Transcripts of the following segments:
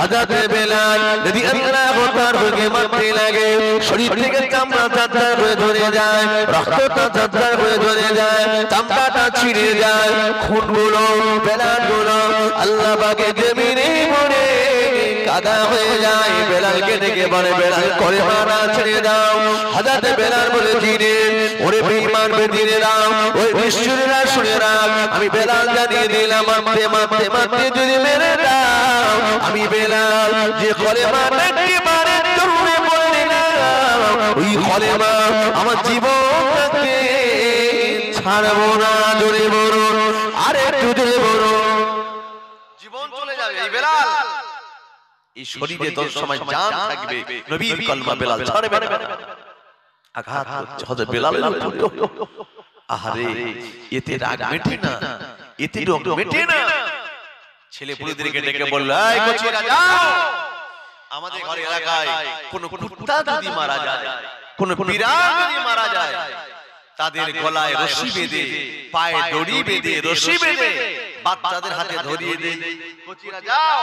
হযরত বেলাল, যদি আল্লাহ তার হুকে মারতে লাগে, শরীর থেকে চামড়া চাচার হয়ে ধরে যায় রক্তটা চাচার হয়ে ধরে যায়, চামড়াটা ছিঁড়ে যায়, খুনগুলো, বেলালগুলো, আল্লাহ বাগে জমিনে পড়ে কাদা হয়ে যায় বেলালকে ডেকে বলে, বেলাল করে মারা ছেড়ে দাও। হযরত বেলাল বলে দিনে ওরে বেঈমান বেদিনে দাও, ওই বিশ্বরা শুনে রাখ আমি বেলাল জানিয়ে দিলাম, মারতে মারতে মারতে যদি মেরে দাও, আমি বেলাল যে নাকি মারে চুরমে পড়ে না ওই কলেমা আমার জীবনকে ছাড়বো না, জোরে বড় আরে একটু জোরে বড় জীবন চলে যাবে, এই বেলাল। এই শরীরে তোর সময় জান থাকবে নবীর কলমা বেলাল ছাড়বে না আঘাত বেলালের উপরে আহারে এতে রাগ মেটে না এতে রোগ মেটে না। ছেলে পুলিদেরকে ডেকে বলল এই কচিরা যাও আমাদের ঘরে এলাকায় কোন কুত্তা যদি মারা যায় কোন বিড়াল যদি মারা যায় তাদের গলায় রশি বেঁধে পায়ে দড়ি বেঁধে রশি বেঁধে। বাচ্চাদের হাতে ধরিয়ে দেয় কচিরা যাও।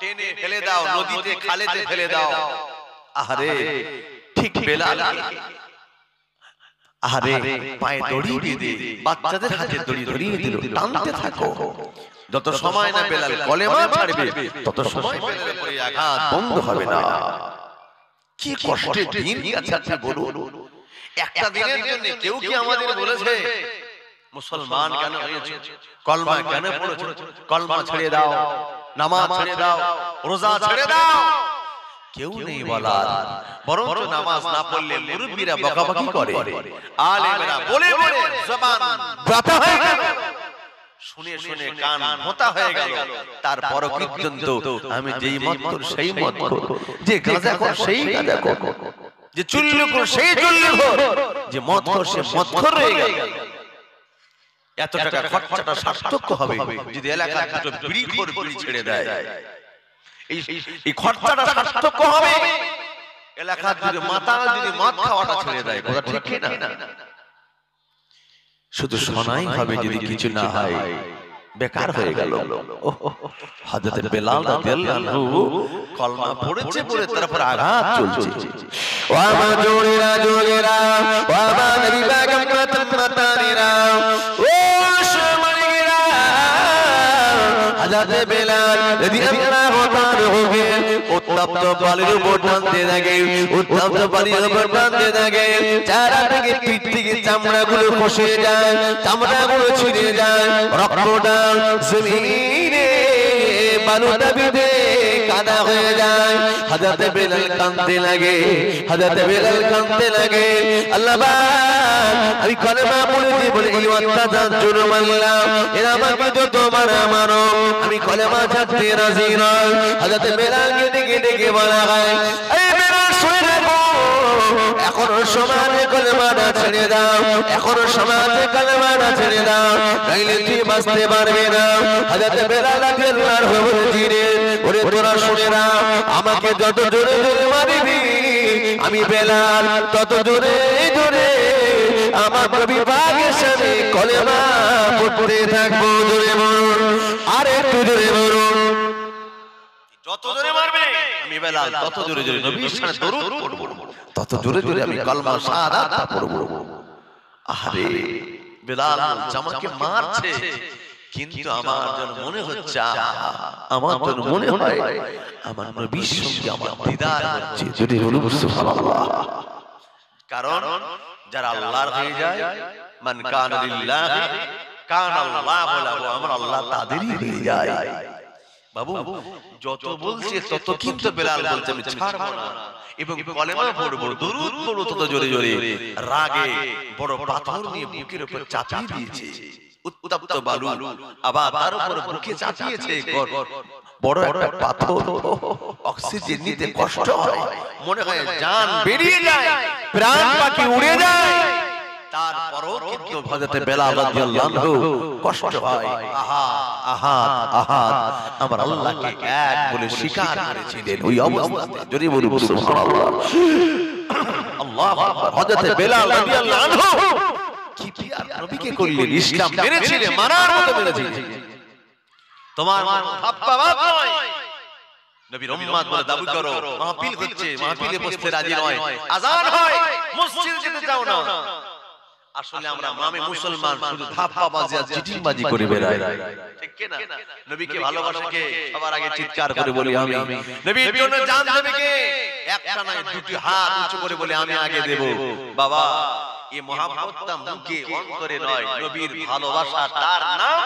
টেনে ফেলে দাও নদীতে খালেতে ফেলে দাও। আহারে ঠিক বেলাল আহারে পায়ে দড়ি বেঁধে বাচ্চাদের হাতে দড়ি ধরিয়ে দিল। টানতে থাকো। যত সময় না বেলাল কলেমা ছাড়বে। তত সময় বেলালের উপরে আঘাত বন্ধ হবে না। কি কষ্টের দিন আপনি বলুন। একটা দিনের জন্য কেউ কি আমাদের বলেছে মুসলমান কেন হয়েছে? কলমা কেন পড়েছে? কলমা ছেড়ে দাও নামাজ ছেড়ে দাও রোজা ছেড়ে দাও। কেউ নেই বলার। বরং নামাজ না পড়লে মুরব্বীরা বকাবকি করে। আলেমরা বলে বলে জবান। ব্যথা হয়ে গেল। শুনে শুনে কান হয়ে গেল। তারপর পর্যন্ত আমি যেই মত সেই মত কর। যে গাঁজা কর সেই গাঁজা কর যে চুল্লু কর সেই চুল্লু কর যে মদ কর সে মদ কর রয়ে গেল। এত টাকা খরচাটা সার্থক হবে যদি এলাকার দুটো বিড়ি খোর বিড়ি ছেড়ে দেয়। এই এই খরচাটা সার্থক হবে। এলাকার যদি মাতাল যদি মদ খাওয়াটা ছেড়ে দেয় কথা ঠিক না শুধু শোনাই হবে যদি কিছু না হয়। বেকার হয়ে গেল। হযরত বেলাল রাদিয়াল্লাহু কলমা পড়েছে পড়ে তারপর আঘাত চলছে। ও আমার জোরেরা জোরেরা ও আমার নবী বেগম মাতানিরা। ও হযরত বেলাল রাদিয়াল্লাহু তাআলা হবে উত্তপ্ত বালির উপর টানতে থাকে উত্তপ্ত বালির উপর টানতে থাকে চারা থেকে পিঠ থেকে চামড়াগুলো খসে যায় চামড়াগুলো ছিঁড়ে যায় রক্তটা জমিনে বালুটা বিধে কাদা হয়ে যায়। হাজাতে বেলাল কাঁদতে লাগে। হাজাতে বেলাল কাঁদতে লাগে। আল্লাহ আমি কলেমা পড়েছি বলে এই অত্যাচার জন্য মানলাম। এরা আমাকে যত মারা মারো, আমি কলেমা ছাড়তে রাজি নয় হযরত বেলালকে ডেকে ডেকে বলা হয় এখনও সমাজে ছেড়ে দাও, এখনও সমাজে কলেমাটা ছেড়ে দাও, নাইলে তুই বাঁচতে পারবে না। রাদিয়াল্লাহু আনহু বলেছিলেন ওরে তোরা শুনে নাও, আমাকে যত জোরে জোরে মারবি, আমি বেলাল, তত জোরে জোরে আমার নবী পাকের সাথে কলেমা পড়তে থাকব। জোরে বলুন, আর একটু জোরে বলুন। যত জোরে মারবে? আমি বেলাল তত জোরে জোরে নবীর সামনে দরুদ পড়ব। তত জোরে জোরে আমি কালমা শাহাদাত পড়ব। আরে বেলাল জামাকে মারছে। কিন্তু আমার যেন মনে হচ্ছে আমার যেন মনে হয় আমার নবীর সঙ্গে আমার দিদার হচ্ছে যদি বলুন সুবহানাল্লাহ। কারণ যারা আল্লাহর হয়ে যায় মান কানা লিল্লাহি কানা আল্লাহু লাহু আমরা আল্লাহ তাদেরই হয়ে যায়। বাবু যত বলছে তত কিন্তু বেলাল বলছে আমি ছাড়বো না। এবং কলেমা পড়ব দরুদ পড়ব তত জোরে জোরে। রাগে বড় পাথর নিয়ে বুকের উপর চাপিয়ে দিয়েছে। উত্তপ্ত বালু আবার তার উপর বুকে চাপিয়েছে। বড় একটা পাথর। অক্সিজেন নিতে কষ্ট হয়। মনে হয় জান বেরিয়ে যায়। প্রাণ পাখি উড়ে যায়। তারপরও কিন্তু হযরত বেলাল রাদিয়াল্লাহু কষ্ট হয় আহা আহা আহা আমার আল্লাহকে এক বলে স্বীকার করেছিলেন ওই অবস্থাতে। যদি বলি সুবহানাল্লাহ। আল্লাহু হযরত বেলাল রাদিয়াল্লাহু আনহু। কি কি নবীকে করলেন? ইসলাম মেরেছিলেন মারার মতো মেরেছিলেন তোমার থাপ্পা বাপ নবীর উম্মাত বলে দাবি করো মাহফিল হচ্ছে মাহফিলে বসতে রাজি নয়। আজান হয় মসজিদ যেতে চাও না। আসলে আমরা মামে মুসলমান শুধু আর করে বেড়াই ঠিক কি না নবীকে সবার আগে চিৎকার করে বলি আমি। নবীর জন্য জান একটা নয় দুটি হাত উঁচু করে বলে আমি আগে দেব। বাবা এই মহাব্বতটা মুখে অন্তরে নয়। নবীর ভালোবাসা তার নাম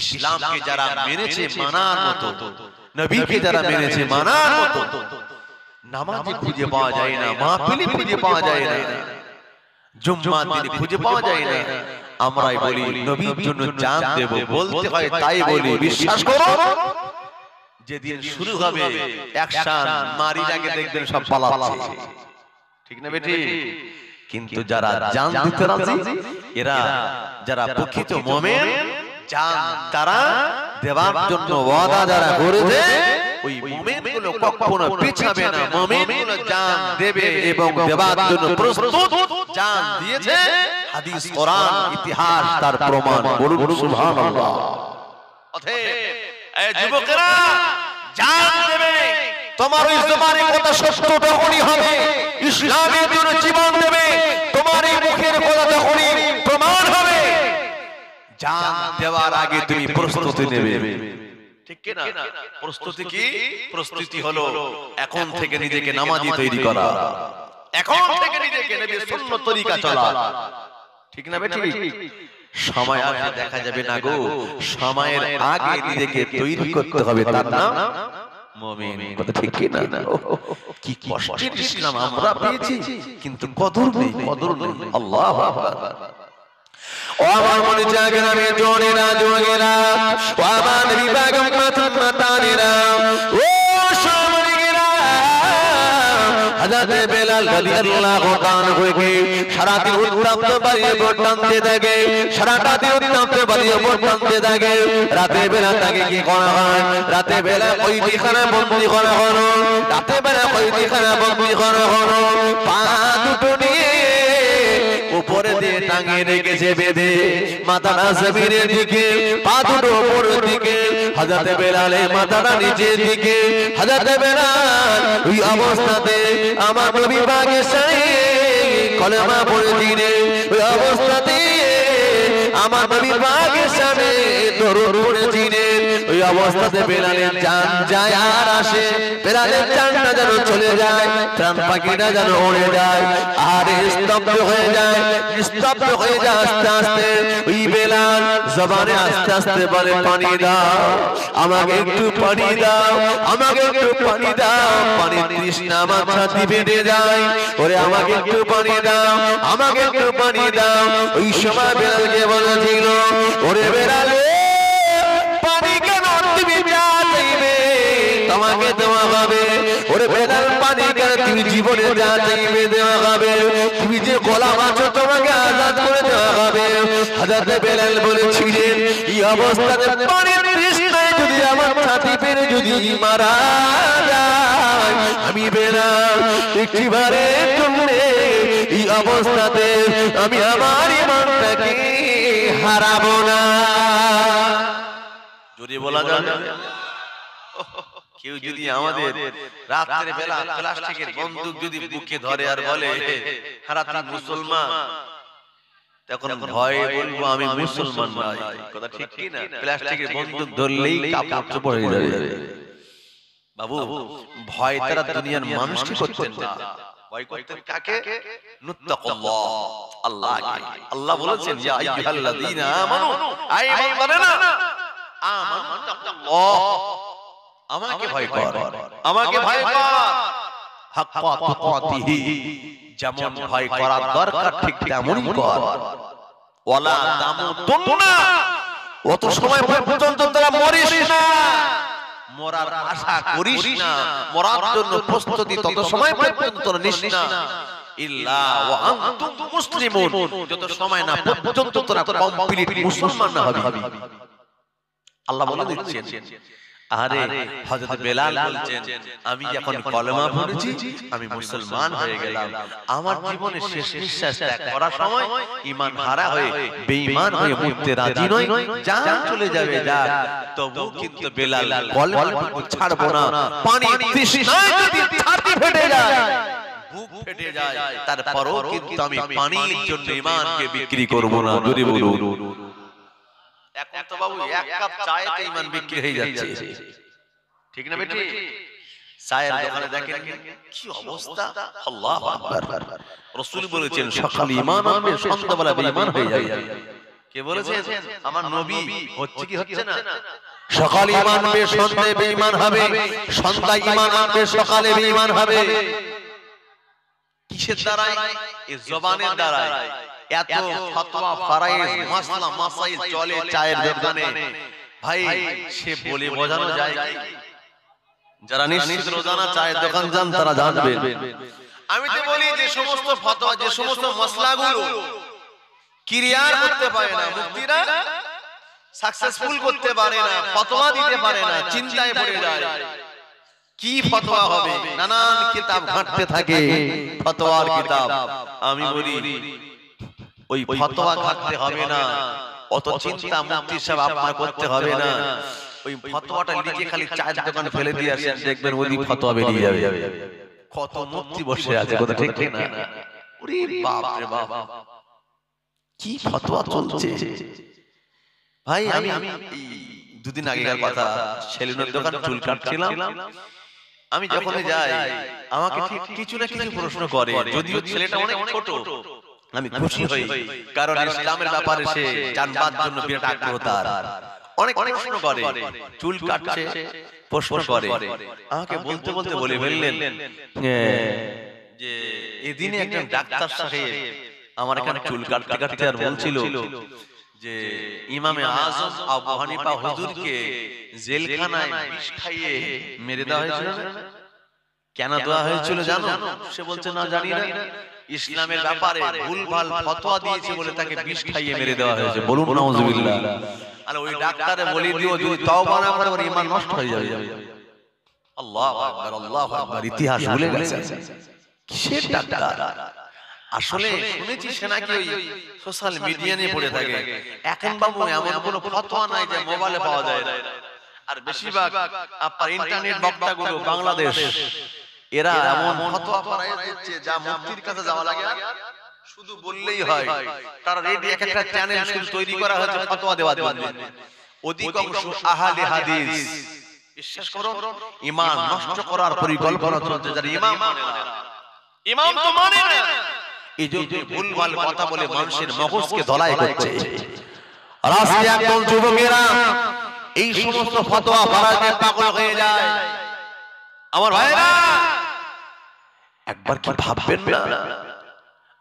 ইসলামকে যারা মেনেছে মানার মতো। নবীকে যারা মেনেছে মানার মতো। নামাজে খুঁজে পাওয়া যায় না মাহফিলে খুঁজে পাওয়া যায় না। দিনে খুঁজে পাওয়া যায় না। আমরাই বলি নবীর জন্য জান দেব বলতে হয় তাই বলি বিশ্বাস করো। যেদিন শুরু হবে অ্যাকশন আগে দেখবেন সব পালাচ্ছে। ঠিক না বেটি? কিন্তু যারা জান দিতে রাজি এরা যারা প্রকৃত মুমিন জান তারা দেওয়ার জন্য ওয়াদা যারা ওই মুমিনগুলো কখনো পিছাবে না। মুমিনগুলো জান দেবে এবং দেওয়ার জন্য প্রস্তুত জান দিয়েছে হাদিস কোরআন ইতিহাস তার প্রমাণ। বলুন সুবহানাল্লাহ। অতএব এই যুবকেরা জান দেবে। তোমার ওই জবানের কথা সত্য তখনই হবে ইসলামের জন্য জীবন দেবে। তোমার এই মুখের কথা তখনই প্রমাণ হবে। জান দেওয়ার আগে তুমি প্রস্তুতি নেবে। ঠিক কি? প্রস্তুতি কি? প্রস্তুতি হলো এখন থেকে নিজেকে নামাজি তৈরি করা। এখন থেকে নিজেকে নবীর সুন্নত তরিকা চলা। ঠিক না বেটি সময় আসে দেখা যাবে না গো। সময়ের আগে নিজেকে তৈরি করতে হবে তার নাম মুমিন। কথা ঠিক কি না। কি কষ্টের ইসলাম আমরা পেয়েছি কিন্তু কদর নেই কদর নেই। আল্লাহ ও আমার মনে জাগরামে জোনেরা জোগেরা ও আমার বিভাগ মাথান মাতানেরা ও সামরিকেরা, হযরত বেলাল রাদিয়াল্লাহু তাআলা হয়ে সারাদিন উত্তপ্ত বাড়িয়ে ভোট টানতে থাকে, সারাটা দিন উত্তপ্ত বাড়িয়ে ভোট টানতে থাকে। রাতে বেলা তাকে কি করা হয়? রাতে বেলা কইদিখানা বন্দি করা হলো রাতে বেলা কইদিখানা বন্দি করা হলো পা দুটো নিয়ে উপরে দিয়ে টাঙিয়ে রেখেছে বেঁধে মাথাটা জমিনের দিকে পা দুটো উপরের দিকে। হাজাতে বেলালে মাথাটা নিচের দিকে। হাজাতে বেলাল ওই অবস্থাতে আমার নবী বাগে সাই কলেমা পড়ে দিনে ওই অবস্থাতে আমার নবী বাগে সামনে দরুদ পড়ে দিনে অবস্থাতে জান যায় আর আসে। জানটা যেন চলে যায় প্রাণ পাখিটা যেন উড়ে যায় আর স্তব্ধ হয়ে যায় স্তব্ধ হয়ে যায় আস্তে আস্তে। ওই বেলাল জবানে আস্তে আস্তে বলে, পানি দাও, আমাকে একটু পানি দাও, আমাকে একটু পানি দাও পানি আমার ছাতি বেঁধে যায়। ওরে, আমাকে একটু পানি দাও, আমাকে একটু পানি দাও। ওই সময় বেলালকে বলেছিল ওরে বেলালে তোমাকে দেওয়া হবে। ওরে বেলাল পানি কেন তুমি জীবনে যা চাইবে দেওয়া হবে। তুমি যে গোলাম আছো তোমাকে আজাদ করে দেওয়া হবে। হাজাতে বেলাল বলেছিলেন, এই অবস্থাতে পানির তৃষ্ণায় যদি আমার ছাতি পেরে যদি মারা যায়, আমি বেলাল একটিবারে জন্যে এই অবস্থাতে আমি আমার ইমানটাকে হারাবো না। যদি বলা যায়। কেউ যদি আমাদের রাত্রে বেলা প্লাস্টিকের বন্দুক যদি বুকে ধরে আর বলে হারা মুসলমান তখন ভয়ে বলব আমি মুসলমান নই। কথা ঠিক কি না প্লাস্টিকের বন্দুক ধরলেই কাপড় চোপড় হয়ে যাবে। বাবু ভয় তারা দুনিয়ার মানুষকে করতেন না। ভয় করতেন কাকে? নুত্তাকুল্লাহ। আল্লাহ আল্লাহ বলেছেন ইয়া আইয়ুহাল্লাযীনা আমানু। আই মানে আমানু। তাকুল্লাহ আমাকে ভয় কর। আমাকে ভয় কর। হাক্কা তুকাতিহি যেমন ভয় করার দরকার ঠিক তেমনই কর। ওয়ালা তামুতুন্না। অত সময় পর্যন্ত তোরা মরিস না। মরার আশা করিস না। মরার জন্য প্রস্তুতি তত সময় পর্যন্ত নিস না। ইল্লা ওয়া আনতুম মুসলিমুন। যত সময় না পর্যন্ত তোরা কমপ্লিট মুসলমান না হবি। আল্লাহ বলে দিচ্ছেন। আরে হযরত বেলাল বলছেন আমি যখন কলেমা পড়েছি আমি মুসলমান হয়ে গেলাম। আমার শেষ নিঃশ্বাস ত্যাগ করার সময় ঈমান হারা হয়ে বেঈমান হয়ে মরতে রাজি নই চলে যাবে যাক তবু কিন্তু বেলাল কলেমা ছাড়বো না পানি তৃষ্ণায় যদি ছাতি ফেটে যায় বুক ফেটে যায় তারপরও কিন্তু আমি পানির জন্য ঈমানকে বিক্রি করব না যদি বলুন। এখন তো বাবু এক কাপ চায়েতে বিক্রি হয়ে যাচ্ছে। ঠিক না বেটি? চায়ের দোকানে দেখেন কি অবস্থা। আল্লাহু আকবার। রাসূল বলেছেন সকালে ঈমান আনবে সন্ধ্যাবেলা বেঈমান হয়ে যাবে। কে বলেছেন? আমার নবী হচ্ছে কি হচ্ছে না? সকালে ঈমান আনবে সন্ধ্যায় বেঈমান হবে। সন্ধ্যায় ঈমান আনবে সকালে বেঈমান হবে। কিসের দ্বারাই এই জবানের দ্বারাই এত ফতোয়া ফারাইজ মাসলা মাসাইল চলে চায়ের দোকানে। ভাই সে বলে বোঝানো যায়। কি যারা নিশ্চিত রোজানা চায়ের দোকান যান তারা জানবে। আমি তো বলি যে সমস্ত ফতোয়া যে সমস্ত মশলাগুলো ক্রিয়ার করতে পারে না মুক্তিরা সাকসেসফুল করতে পারে না ফতোয়া দিতে পারে না চিন্তায় পড়ে যায়। কি ফতোয়া হবে? নানান কিতাব ঘাঁটতে থাকে ফতোয়ার কিতাব। আমি বলি ওই ফতোয়া ঘাঁটতে হবে না। অত চিন্তা মুক্তি সাহেব আপনার করতে হবে না। ওই ফতোয়াটা লিখে খালি চায়ের দোকানে ফেলে দিয়ে আসেন দেখবেন ওই ফতোয়া বেরিয়ে যাবে। কত মুক্তি বসে আছে কথা ঠিক না ওরে বাপ রে বাপ। কি ফতোয়া চলছে? ভাই আমি এই দুদিন আগেকার কথা সেলুনের দোকান চুল কাটছিলাম। আমি যখন যাই আমাকে ঠিক কিছু না কিছু প্রশ্ন করে যদিও ছেলেটা অনেক ছোট। আমি খুশি হই। কারণ ইসলামের ব্যাপারে সে জানবার জন্য বিরাট আগ্রহ তার অনেক প্রশ্ন করে। চুল কাটছে প্রশ্ন করে। আমাকে বলতে বলতে বলে ফেললেন যে এদিনে একজন ডাক্তার সাহেব আমার এখানে চুল কাটতে কাটতে আর বলছিল যে ইমামে আজম আবু হানিফা হুজুরকে জেলখানায় বিষ খাইয়ে মেরে দেওয়া হয়েছিল কেন দেওয়া হয়েছিল জানো? সে বলছে না। জানি না। ইসলামের ব্যাপারে ভুলভাল ফতোয়া দিয়েছে বলে তাকে বিষ খাইয়ে মেরে দেওয়া হয়েছে। বলুন নাউজুবিল্লাহ আর ওই ডাক্তারে বলি দিও যদি তওবা না করে ওর ঈমান নষ্ট হয়ে যাবে। আল্লাহু আকবার আল্লাহু আকবার ইতিহাস ভুলে গেছে কিসের ডাক্তার? আসলে শুনেছি সে নাকি ওই সোশ্যাল মিডিয়া নিয়ে পড়ে থাকে। এখন বাবু এমন কোনো ফতোয়া নাই যে মোবাইলে পাওয়া যায়। না আর বেশিরভাগ আপনার ইন্টারনেট বক্তাগুলো বাংলাদেশ। এরা এমন ফতোয়া পড়ায় দিচ্ছে যা মুফতির কাছে যাওয়া লাগে শুধু বললেই হয় তারা রেডি এক একটা চ্যানেল শুধু তৈরি করা হয়েছে ফতোয়া অধিকাংশ আহালে হাদিস বিশ্বাস করো ইমান নষ্ট করার পরিকল্পনা চলছে যারা ইমাম মানে না ইমাম তো মানে না এই জন্য ভুলভাল কথা বলে মানুষের মগজকে ধলাই করছে রাশি একদল যুবকেরা এই সমস্ত ফতোয়া ফারাজে পাগল হয়ে যায় আমার ভাইরা একবার কি ভাববেন না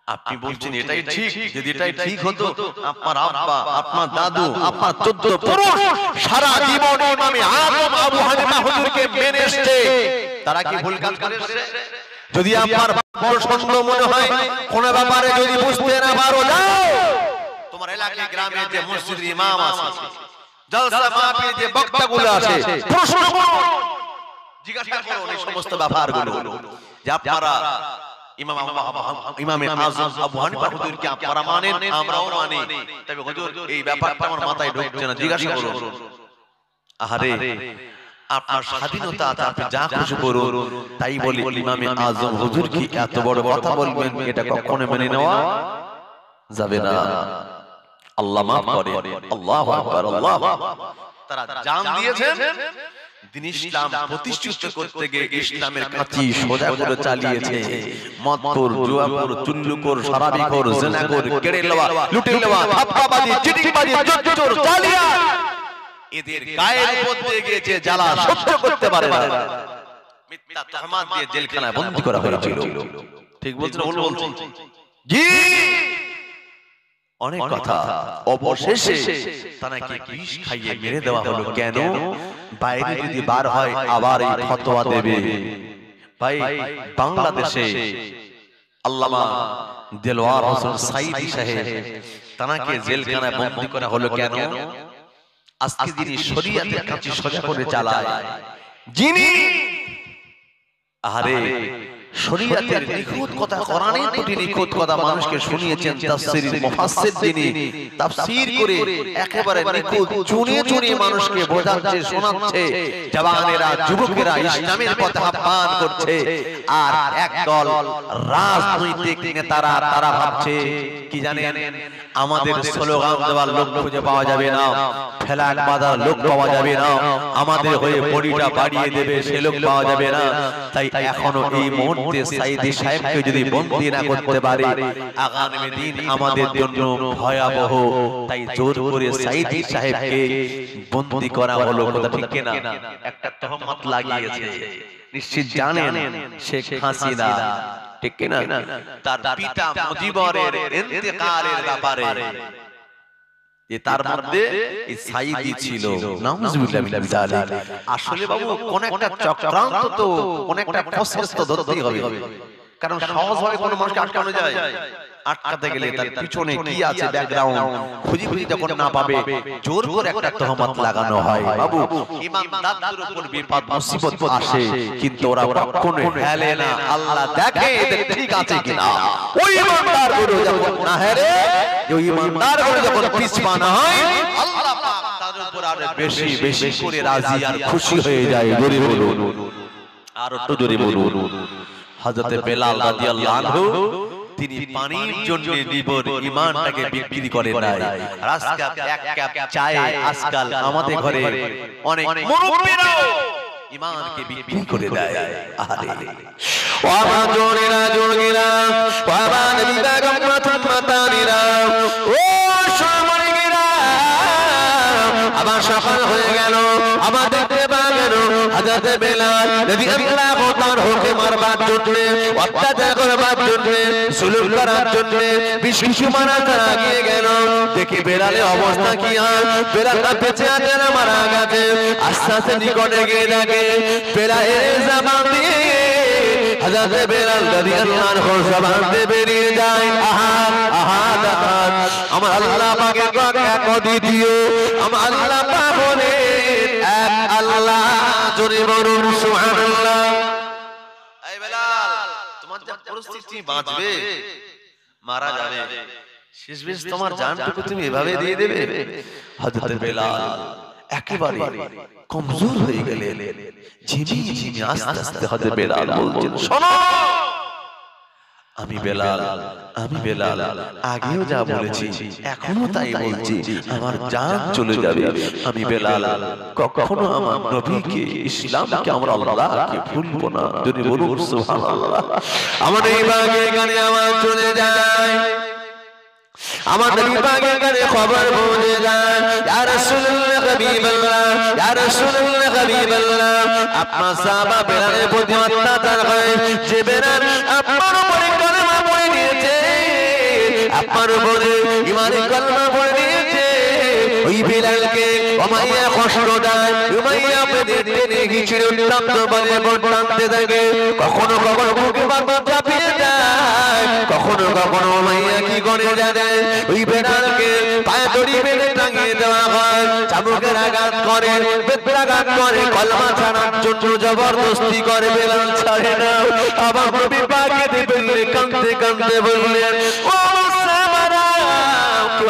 আপনি বলছেন এটাই ঠিক যদি এটাই ঠিক হতো আপনার আব্বা আপনার দাদু আপনার চোদ্দ পুরুষ সারা জীবন ইমামে আজম আবু হানিফা হুজুরকে মেনে এসেছে তারা কি ভুল কাজ করেছে যদি আপনার প্রসন্ন মনে হয় কোন ব্যাপারে যদি বুঝতে না পারো যাও তোমার এলাকায় গ্রামে যে মসজিদের ইমাম আছে জলসা মাহফিল যে বক্তাগুলো আছে প্রশ্ন করো জিজ্ঞাসা করো এই সমস্ত ব্যাপারগুলো যে আপনারা ইমাম ইমামে আজম আবু হানিফা হুজুরকে আপনারা মানেন আমরাও মানি। তবে হুজুর এই ব্যাপারটা আমার মাথায় ঢুকছে না জিজ্ঞাসা করুন। আহারে আপনার স্বাধীনতা আছে আপনি যা খুশি করুন তাই বলি ইমামে আজম হুজুর কি এত বড় কথা বলবেন এটা কখনো মেনে নেওয়া যাবে না। আল্লাহ মাফ করে আল্লাহ আকবার আল্লাহ তারা জান দিয়েছেন দিন ইসলাম প্রতিষ্ঠিত করতে গিয়ে ইসলামের কাঁচি সোজা করে চালিয়েছে। মদপুর জুয়াপুর চুল্লুকর সারাবিকর জেনাকর কেড়ে লওয়া লুটে লওয়া ধাপ্পাবাজি চিটিংবাজি চোর জালিয়া এদের গায়ের উপর দিয়ে গিয়েছে জ্বালা সহ্য করতে পারে না। মিথ্যা তহমাত দিয়ে জেলখানায় বন্দী করা হয়েছিল। ঠিক বলছেন? বলছেন। জি! অনেক কথা। অবশেষে তাকে বিষ খাইয়ে মেরে দেওয়া হলো। কেন? বাইরে যদি বার হয় আবার এই ফতোয়া দেবে। ভাই বাংলাদেশে আল্লামা দেলোয়ার হোসেন সাইদি সাহেব তাকে জেলখানায় বন্দী করা হলো কেন? আজকে যিনি শরীয়তের কাছে সোজা করে চালায় যিনি আরে শরীয়তের নিখুঁত কথা কোরআনের দুটি নিখুঁত কথা মানুষকে শুনিয়েছেন তাফসীরের মুফাসসির যিনি। তাফসীর করে একেবারে নিখুঁত চুনে চুনে মানুষকে বোঝাচ্ছে শোনাচ্ছে জওয়ানেরা যুবকেরা ইসলামের পথে আহ্বান করছে। আর একদল রাজনৈতিক নেতারা তারা ভাবছে কি জানেন? আমাদের স্লোগান দেওয়ার লোক খুঁজে পাওয়া যাবে না। ফেলাক বাঁধার লোক পাওয়া যাবে না। আমাদের হয়ে বডিটা বাড়িয়ে দেবে সে লোক পাওয়া যাবে না। তাই এখনও এই মুহূর্তে সাইদি সাহেবকে যদি বন্দী না করতে পারে আগামী দিন আমাদের জন্য ভয়াবহ। তাই জোর করে সাইদি সাহেবকে বন্দী করা হলো কথা ঠিক না একটা তহমত লাগিয়েছে। নিশ্চিত জানেন শেখ হাসিনা। ঠিক কিনা? তার পিতা মুজিবরের ইন্তেকালের ব্যাপারে। তার মধ্যে এই সাইদি ছিল। আসলে বাবু কোন একটা চক্রান্ত তো কোন একটা প্রসেস তো ধরতেই হবে। কারণ সহজভাবে কোনো মানুষকে আটকানো যায়। আটকাতে গেলে তার পিছনে কি আছে ব্যাকগ্রাউন্ড খুঁজি খুঁজি যখন না পাবে জোর করে একটা তহমত লাগানো হয়। বাবু ইমানদারদের উপর বিপদ মুসিবত আসে কিন্তু ওরা কখনো হেলে না। আল্লাহ দেখে এদের ঠিক আছে কিনা। ওই ইমানদারগুলো যখন না হেরে ওই ইমানদারগুলো যখন পিছপানা হয় আল্লাহ পাক তাদের উপর আরও বেশি বেশি করে রাজি আর খুশি হয়ে যায় বলুন আর একটু জোরে বলুন। হযরতে বেলাল রাদিয়াল্লাহু আনহু তিনি পানির জন্য নিবর ইমানটাকে বিক্রি করে নাই। আজকাল এক কাপ চায়ে আজকাল আমাদের ঘরে অনেক মুরব্বিরাও ইমানকে বিক্রি করে দেয়। আরে। ওয়ামা জোরেরা জোরেরা ওয়ামা নবীরা গম্মাতুম মাতানিরা। ও সমরিগিরা আবার সকাল হয়ে হাজাতে বেলাল নবী আল্লাহ তার হোকে মারবার জন্য, অত্যাচার করবার জন্য, জুলুম করার জন্য বিশ কিছু মারা তারা গিয়ে গেল। দেখি বেলালে অবস্থা কি হয়? বেলালটা বেঁচে আছে না মারা গেছে? আস্তে আস্তে নিকটে গিয়ে দেখে, বেলালের জামান দিয়ে, হাজাতে বেলাল রাদিয়াল্লাহু জবান দিয়ে বেরিয়ে যায় আহাদ আহাদ আহাদ আমার আল্লাহ পাকের পাক এক দ্বিতীয় আমার আল্লাহ পাক এক আল্লাহ। জোরে বলুন, সুবহানাল্লাহ। এই বেলাল, তোমার যা পরিস্থিতি বাঁচবে, মারা যাবে। শেষ তোমার জানটুকু তুমি এভাবে দিয়ে দেবে। হযরত বেলাল, একেবারে কমজোর হয়ে গেলেন। ঝিমি ঝিমি আস্তে আস্তে হযরত বেলাল বলছেন শোনো! আমি বেলাল আমি বেলাল আগেও যা বলেছি এখনও তাই বলছি আমার জান চলে যাবে। আমি বেলাল কখনো আমার নবীকে ইসলামকে আমরা আল্লাহকে ভুলবো না। যদি বলুন সুবহানাল্লাহ। আমার এই বাগে গানে আমার চলে যায়। আমার নবী পাকের কাছে খবর পৌঁছে যায়। ইয়া রাসূলুল্লাহ হাবিবাল্লাহ ইয়া রাসূলুল্লাহ হাবিবাল্লাহ। আপনার সাহাবা বেলালের প্রতি অত্যাচার হয় যে বেলাল আপনার উপরে ইমানের কলমা পড়ে নিয়েছে ওই বেলালকে উমাইয়া কষ্ট দেয়, উমাইয়া পেটে টেনে ঘিচড়ে উত্তপ্ত বলে টানতে থাকে। কখনো কখনো বুকে বাবা চাপিয়ে দেয়, কখনো কখনো উমাইয়া কি করে জানে? ওই বেড়ালকে পায়ে দড়ি বেঁধে টাঙিয়ে দেওয়া হয়। চাবুকের আঘাত করে বেত্রাঘাত করে, কলমা ছাড়ার জন্য জবরদস্তি করে। বেলাল ছাড়ে না। আবার নবী পাকে দিবেন কাঁদতে কাঁদতে বললেন, ও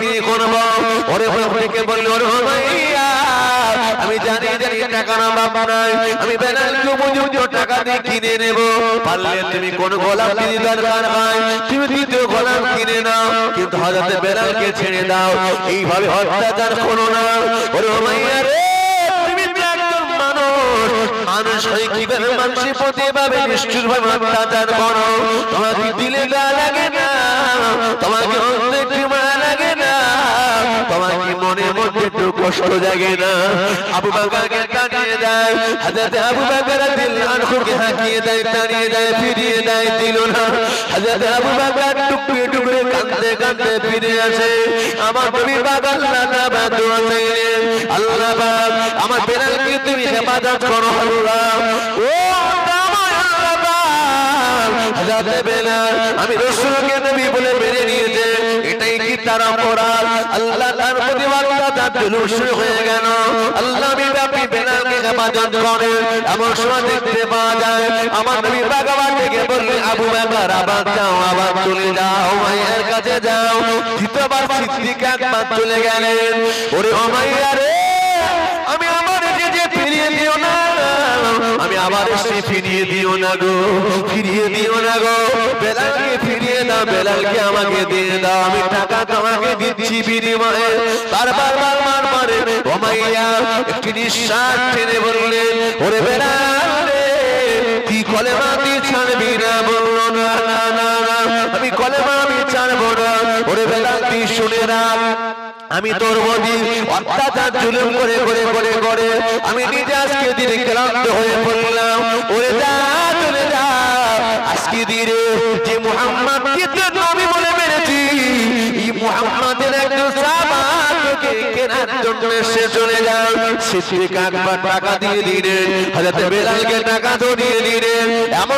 বিক্রি করব। ওরে ওরে বলল, ওরে উমাইয়া আমি জানি জানি টাকা না বাপ নাই। আমি বেলালকে উপযুক্ত টাকা দিয়ে কিনে নেব। পারলে তুমি কোন গোলাম কিনে দরকার হয় তুমি দ্বিতীয় গোলাম কিনে নাও। কিন্তু হযরত বেলালকে ছেড়ে দাও। এইভাবে অত্যাচার করো না। ওরে উমাইয়া রে মানুষ। হয়ে কীভাবে মানুষের প্রতি করো? তোমাকে দিলে গা লাগে না? তোমাকে মধ্যে একটু কষ্ট জাগে না। আবু দেয় আবু বাকার দেয় দেয়, ফিরিয়ে দেয়, দিল না। আবু বাকার টুকরে টুকরে কাঁদতে কাঁদতে ফিরে আসে। আমার বাবা আল্লাহ না আল্লাহ বাবা আমার বেলালকে তুমি হেফাজত করো, আল্লাহ। ও আমি রসুলকে নবী বলে মেনে নিয়েছে। তার অপরাধ আল্লাহ তার হয়ে গেল। আল্লাহ হেফাজত এমন সময় দেখতে পাওয়া যায়, আমার নবী থেকে আবু আবার যাও, আবার চলে যাও, মায়ের কাছে যাও। দ্বিতীয়বার সিদ্দিক একবার চলে গেলেন। ওরে রে, আমি আমার যে যে ফিরিয়ে দিও না। আমি আবার এসে ফিরিয়ে দিও না গো, ফিরিয়ে দিও না গো। বেলালকে ফিরিয়ে দাও বেলালকে আমাকে দিয়ে দাও? আমি টাকা তোমাকে দিচ্ছি বিনিময়ে। বারবার বারবার মারে ওমাইয়া একটি নিঃশ্বাস টেনে বললেন ওরে বেলাল তুই কলেমা দিয়ে ছাড়বি না? বলল, না না না না, আমি কলেমা আমি ছাড়বো না। ওরে বেলাল, তুই শুনে রাখ আমি তোর বদি অত্যাচার জুলুম করে করে করে করে, আমি নিজে আজকে দিনে ক্লান্ত হয়ে পড়লাম। ওরে যা আজকে দিয়ে যে মোহাম্মদকে কে নবী বলে মেরেছি, এই মোহাম্মদের একজন সাহাবাকে কেনার জন্য সে চলে যায়। সিদ্দিক আকবর টাকা দিয়ে দিলেন হযরত বেলালকে টাকা তো দিয়ে দিলেন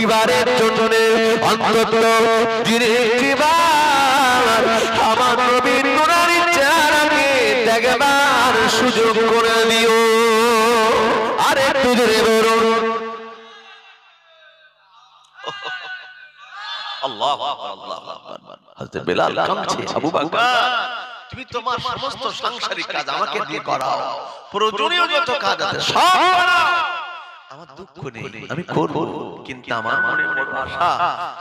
একটিবারের জন্য অন্তত আমার দেখবার সুযোগ করে দিও। আরে আবু বকর, তুমি তোমার সমস্ত সাংসারিক কাজ আমাকে দিয়ে করাও। প্রয়োজনীয় যত কাজ আছে সব আমার দুঃখ নেই। আমি করব কিন্তু আমার মনে বড় আশা।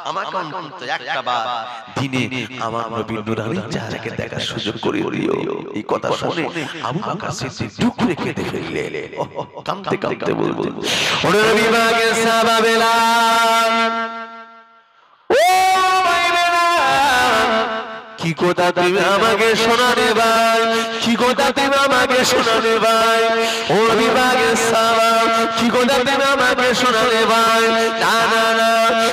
আমাকে অন্তত একটা বার দিনে আমার নবীর নুরানি চেহারাকে দেখার সুযোগ করে দিও এই কথা শুনে আবু বকর সিদ্দিক দুঃখ রেখে দেখে ফেললেন কাঁদতে কাঁদতে বলব। ওরে নবী বাগে সাহাবা কি কথা তুমি আমাকে শোনালে ভাই। কি কথা তুমি আমাকে শোনালে ভাই। ও বিভাগের সাবাব কি কথা তুমি আমাকে শোনালে ভাই। না না না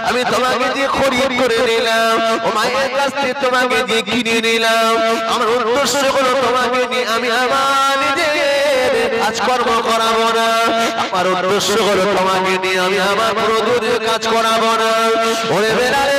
আমি তোমাকে দিয়ে খরিদ করে নিলাম। ও মায়ের কাছ থেকে তোমাকে যে কিনে নিলাম। আমার উদ্দেশ্য হলো তোমাকে নিয়ে আমি আমার নিজের কাজকর্ম করাবো না। আমার উদ্দেশ্য হলো তোমাকে নিয়ে আমি আমার প্রয়োজনীয় কাজ করাবো না। ওরে বেড়ালে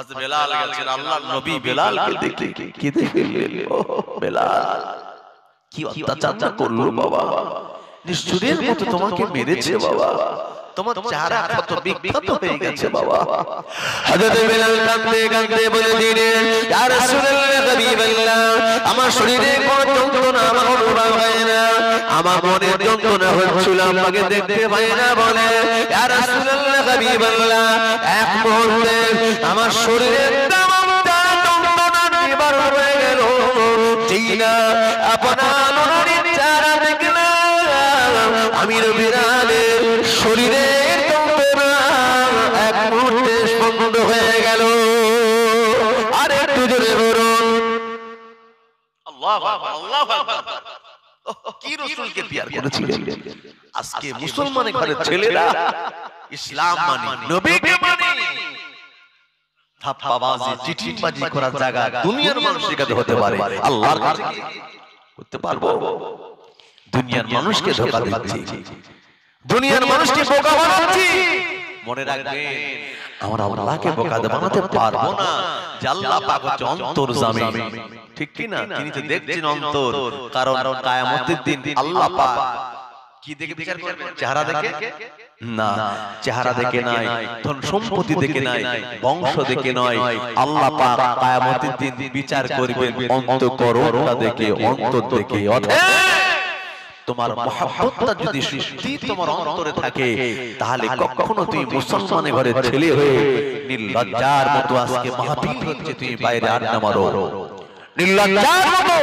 হযরত বেলাল গেছেন আল্লাহর নবী বেলালকে দেখে কেঁদে ফেললেন ও বেলাল। কি অত্যাচার করল বাবা? নিষ্ঠুরের মতো তোমাকে মেরেছে বাবা। তোমার চেহারা কত বিখ্যাত হয়ে গেছে বাবা। হযরত বেলাল কাঁদতে কাঁদতে বলে দিলেন ইয়া রাসূলুল্লাহ হাবিবাল্লাহ আমার শরীরে কোনো যন্ত্রণা আমার অনুভব হয় না। আমার মনে যন্ত্রণা হচ্ছিল আমাকে দেখতে পাই না বলে। ইয়া রাসূলুল্লাহ হাবিবাল্লাহ। এক মুহূর্তে আমার না আপনার আমি বিড়ালের শরীরে এক মুহূর্তে বন্ধ হয়ে গেল। আর একটু জোরে বলুন। আজকে মুসলমানের ছেলেরা ইসলাম মানে, মানে। দুনিয়ার হতে আল্লাহর করতে পারব। দুনিয়ার মানুষকে ধোকা দিচ্ছে। দুনিয়ার মানুষকে বোকা বানাচ্ছি। মনে রাখবে আমরা আল্লাহকে বোকা বানাতে পারব না। যে আল্লাহ পাক হচ্ছে অন্তর্যামী ঠিক কি না তিনি তো দেখছেন অন্তর। কারণ কায়ামতের দিন আল্লাহ পাক। কি দেখে বিচার করবেন? চেহারা দেখে? না চেহারা দেখে নাই। ধন সম্পত্তি দেখে নাই। বংশ দেখে নয় আল্লাহ পাক কিয়ামতের দিন বিচার করবেন। অন্তঃকরণটা দেখে অন্তর দেখে। অতএব তোমার মহাব্বতটা যদি সত্যি তোমার অন্তরে থাকে তাহলে কখনো তুমি মুসলমানের ঘরে ছেলে হয়ে নির্লজ্জার মতো আজকে মাহফিল হচ্ছে তুমি বাইরে আড্ডা মারো নির্লজ্জার মতো!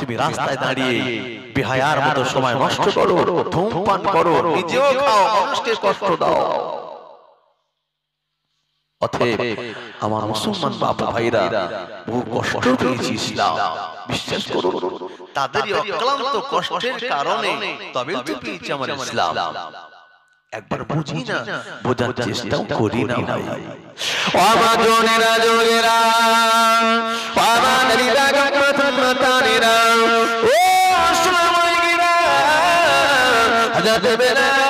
তুমি রাস্তায় দাঁড়িয়ে বেহায়ার মতো সময় নষ্ট করো ধূমপান করো নিজেও খাও মানুষকে কষ্ট দাও। অতএব আমার মুসলমান বাবা ভাইরা বহু কষ্ট পেয়েছি ইসলাম। বিশ্বাস করুন। তাদেরই অক্লান্ত কষ্টের কারণে তবে তো পেয়েছি আমার ইসলাম। একবার বুঝি না বোঝার চেষ্টাও করি না ভাই। ও আমার জনেরা জনেরা আমার নারীরা গঙ্গাতানেরা ও আসলামাইরা হযরত বেলাল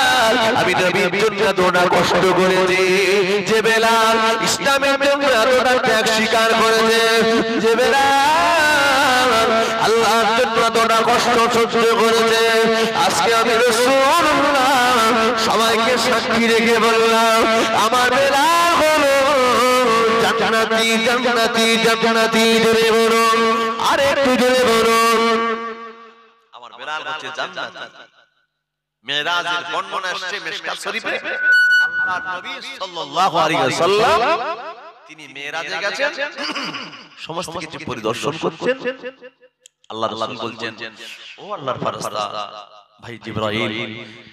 আমি নবীর জন্য এতটা কষ্ট করেছি। যে বেলাল ইসলামের জন্য এতটা ত্যাগ স্বীকার করেছে। যে বেলাল আল্লাহর জন্য এতটা কষ্ট সহ্য করেছে। আজকে আমি রাসূলুল্লাহ সবাইকে সাক্ষী রেখে বললাম আমার বেলাল হলো জান্নাতি জান্নাতি জান্নাতি জোরে বলুন। আরে একটু জোরে বলুন। আমার বেলাল হচ্ছে জান্নাতি। মেরাজের বর্ণনা আসছে মিশকাত শরীফে আল্লাহর নবী সাল্লাল্লাহু আলাইহি ওয়াসাল্লাম তিনি মেরাজে গেছেন। সমস্ত কিছু পরিদর্শন করছেন। আল্লাহ রাসূল বলছেন ও আল্লাহর ফেরেশতা ভাই জিবরাইল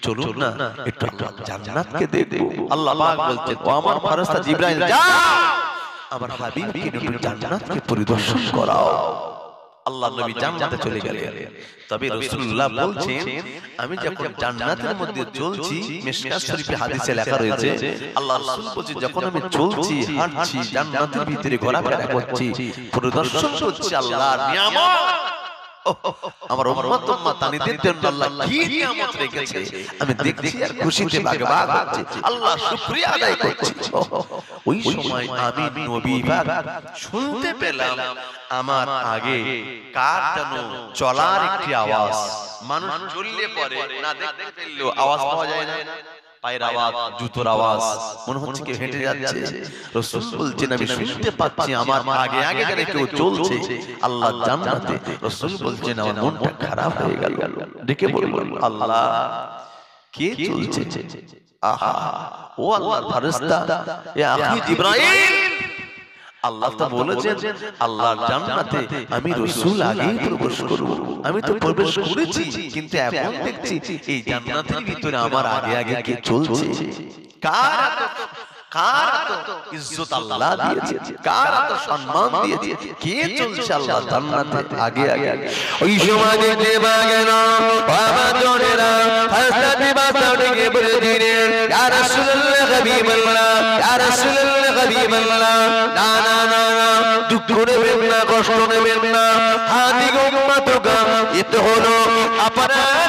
চলুন না একটু জান্নাতকে দেখব। আল্লাহ পাক বলছেন ও আমার ফেরেশতা জিবরাইল যাও! আমার হাবিবকে একটু জান্নাতকে পরিদর্শন করাও। আল্লাহ নবী জান্নাতে চলে গেলেন। তবে রাসূলুল্লাহ বলছেন আমি যখন জান্নাতের মধ্যে চলছি মিশকাত শরীফে হাদিসে লেখা রয়েছে আল্লাহ রাসূল বলছে যখন আমি চলছি হাঁটছি জান্নাতের ভিতরে ঘোরাফেরা করছি প্রদর্শন করছি আল্লাহর নিয়ামত। আমার উম্মত উম্মত তানিদের জন্য আল্লাহ কি নিয়ামত রেখেছে? আমি দেখছি আর খুশিতে ভাগভাগ হচ্ছে। আল্লাহ শুকরিয়া আদায় করছি। ওই সময় আমি নবী পাক শুনতে পেলাম। আমার আগে কার যেন চলার একটি আওয়াজ। মানুষ চললে পরে না দেখতে পেলেও আওয়াজ পাওয়া যায় না। পায়ের আওয়াজ জুতোর আওয়াজ মনে হচ্ছে কেউ হেঁটে যাচ্ছে। রসুল বলছেন আমি শুনতে পাচ্ছি আমার আগে আগে যেন কেউ চলছে। আল্লাহ জান্নাতে রসুল বলছেন আমার মনটা খারাপ হয়ে গেল। ডেকে বলব আল্লাহ কে চলছে? আহা ও আল্লাহ ফারেস্তা এ আখি জিবরাইল আল্লাহ তো বলেছেন আল্লাহ জান্নাতে আমি রাসূল আগেই প্রবেশ করব। আমি তো প্রবেশ করেছি কিন্তু এখন দেখছি এই জান্নাতের ভিতরে আমার আগে আগে কে চলছে। কার কার না না না না কষ্ট নেবেন না হাদি উম্মাতুকা এতে হলো আপনার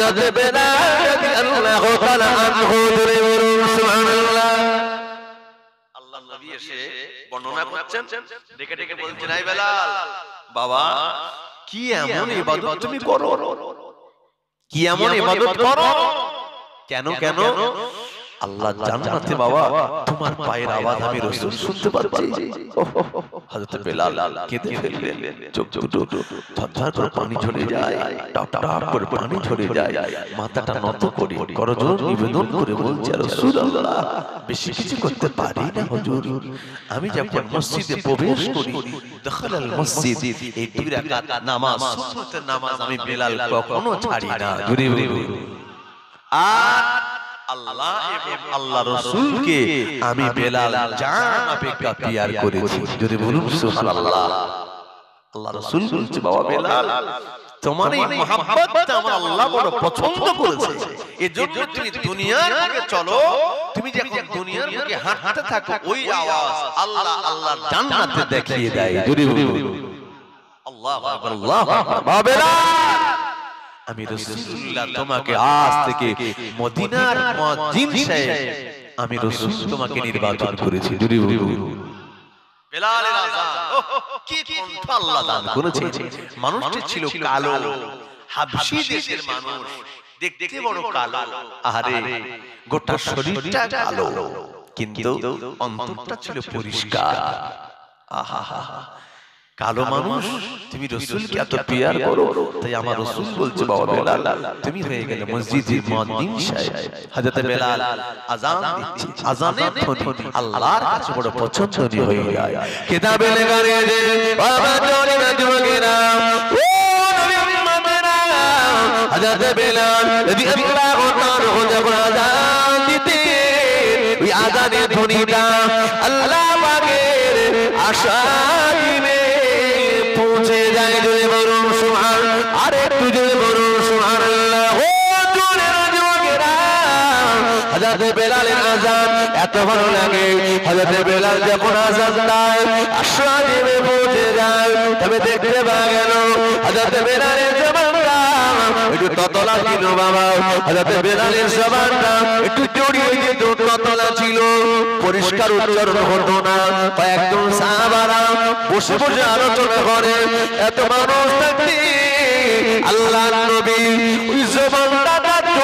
হযরত বেলাল রাদিয়াল্লাহু তাআলা আনহু ধরে বলুন সুবহানাল্লাহ আল্লাহ নবী এসে বর্ণনা করছেন। ডেকে ডেকে বলছেন এই বেলাল বাবা কি এমন ইবাদত তুমি করো? কি এমন ইবাদত করো? কেন? কেন? আল্লাহ জান্নাতে বাবা তোমার পায়ের আওয়াজ আমি রাসূল শুনতে পাচ্ছি। হযরত বেলাল কেঁদে ফেললেন। চোখ দুটো ঝরঝর করে পানি ঝরে যায়। টপ টপ করে পানি ঝরে যায়। মাথাটা নত করে করজোর নিবেদন করে বলছে রাসূলুল্লাহ বেশি কিছু করতে পারি না হুজুর। আমি যখন মসজিদে প্রবেশ করি দখল আল মসজিদ এই দুই রাকাত নামাজ সুন্নতের নামাজ আমি বেলাল কখনো ছাড়ি না জুড়ে আর আল্লাহ এবং আল্লাহ রসুলকে আমি বেলাল জান অপেক্ষা পিয়ার করেছি। যদি বলুন সুবহানাল্লাহ। আল্লাহ রসুল বলছে বাবা বেলাল তোমার এই মহাব্বতটা আমার আল্লাহ বড় পছন্দ করেছে। এজন্য তুমি দুনিয়ার চলো তুমি যখন দুনিয়ার বুকে হাঁটতে থাকো ওই আওয়াজ আল্লাহ জান্নাতে দেখিয়ে দেয়। যদি বলুন। আল্লাহু আকবার আল্লাহু আকবার। বাবা বেলাল! আমি রাসূলুল্লাহ তোমাকে আজ থেকে মদিনার মুয়াজ্জিন সাহেব আমি রাসূল তোমাকে নির্বাচন করেছি। জুরি বেলালের আযান কি কণ্ঠ আল্লাহ দান করেছে। মানুষটি ছিল কালো। হাবশি দেশের মানুষ। দেখতে বড় কালো। আরে গোটা শরীরটা কালো। কিন্তু অন্তরটা ছিল পরিষ্কার। আহা কালো মানুষ তুমি রসুলকে এত পিয়ার করো তাই আমার রসুল বলছে বাবা বেলাল তুমি হয়ে গেলে মসজিদের মুয়াজ্জিন সাহেব হযরত বেলাল দিচ্ছে ধ্বনি আল্লাহর কাছে বড় পছন্দনীয় হয়ে যায়। কিতাবে লেখা রয়েছে বাবা জোরে যুবকেরা ও নবী উম্মতেরা হযরত বেলাল রাদিয়াল্লাহু তাআলা যখন আযান দিতে ওই ধ্বনিটা আল্লাহ পাকের আশায় পৌঁছে হযরত বেলালের আযান এত ভালো লাগে। বেলাল যখন আযান দেয়, আশরাফে পৌঁছে যায়, তবে দেখতে গেল বেলালের একটু ততলা ছিল বাবা। বেলালের একটু যেত, ততলা ছিল। পরিষ্কার উচ্চারণ হতো না। কয়েকজন সাহাবারা বসে বসে আলোচনা করে, এত মানুষ থাকতে আল্লাহ নবী জবানটা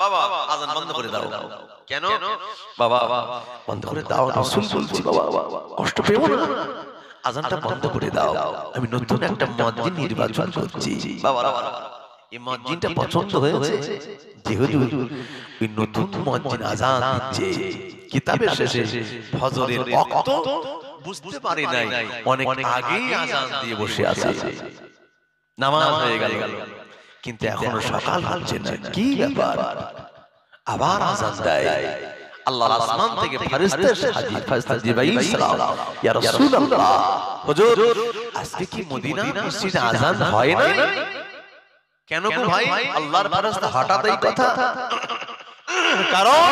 বাবা আজান বন্ধ করে দাও। কেন? বাবা বন্ধ করে দাও। রাসূল বলছি বাবা কষ্ট পেও না। আজানটা বন্ধ করে দাও। আমি নতুন একটা মুয়াজ্জিন নির্বাচন করছি। বাবা এই মুয়াজ্জিনটা পছন্দ হয়েছে? যেহেতু ওই নতুন মুয়াজ্জিন আজান দিচ্ছে। কিতাবের শেষে ফজরের ওয়াক্ত বুঝতে পারে নাই। অনেক আগেই আজান দিয়ে বসে আছে। নামাজ হয়ে গেল। কিন্তু এখনও সকাল হচ্ছে না। কি ব্যাপার? আবার আজান দেয়। আল্লাহর আসমান থেকে ফেরেশতা হাজির। ফেরেশতা জিবরাইল সালাম ইয়া রাসূলুল্লাহ। হুজুর আজকে কি মদিনা মসজিদে আজান হয় না কেন গো ভাই? আল্লাহর ফেরেশতা হঠাৎ এই কথা। কারণ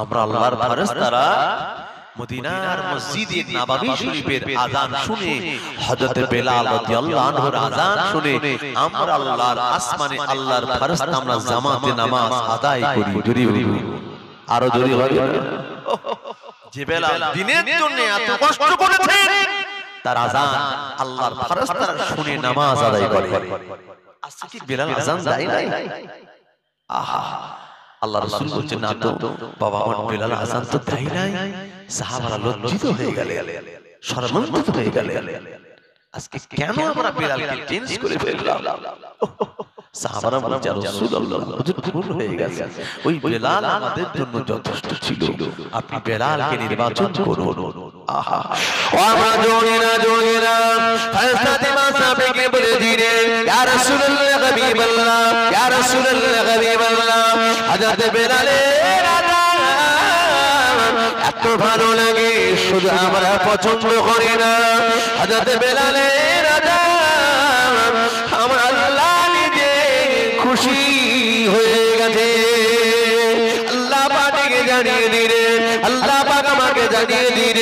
আমরা আল্লাহর ফেরেশতারা মদিনার মসজিদে নববী শরীফের আযান শুনে হযরত বেলাল রাদিয়াল্লাহু আনহুর আযান শুনে আমরা আল্লাহর আসমানে আল্লাহর ফেরেশতা আমরা জামাতে নামাজ আদায় করি জুরি জুরি আরও জুরি হবে যে বেলাল দিনের জন্য এত কষ্ট করেছে তার আযান আল্লাহর ফেরেশতারা শুনে নামাজ আদায় করে। আজকে কি বেলাল আযান দেয় নাই? আহা। আল্লাহ রাসূল বলছেন না তো বাবা আমার বেলাল আযান তো দেয় নাই সাহাবারা লজ্জিত হয়ে গেলে শরমান্বিত হয়ে গেলেন। আজকে কেন আমরা বেলালকে চেঞ্জ করে ফেললাম? সাহাবারা বলছে রাসূলুল্লাহ হুজুর ভুল হয়ে গেছে। ওই বেলাল আমাদের জন্য যথেষ্ট ছিল। আপনি বেলালকে নির্বাচন করুন। আহা। ও আমার জোড়িনা জোড়িনা ফালসাতে বলে দিলে ইয়া রাসূলুল্লাহ হাবিবাল্লাহ ইয়া রাসূলুল্লাহ হাবিবাল্লাহ। হযরত বেলালের এত ভালো লাগে শুধু আমরা পছন্দ করি না। হাজরত বেলালের খুশি হয়ে গেছে। আল্লাহ পাকে জানিয়ে দিলেন আল্লাহ পাক আমাকে জানিয়ে দিলেন।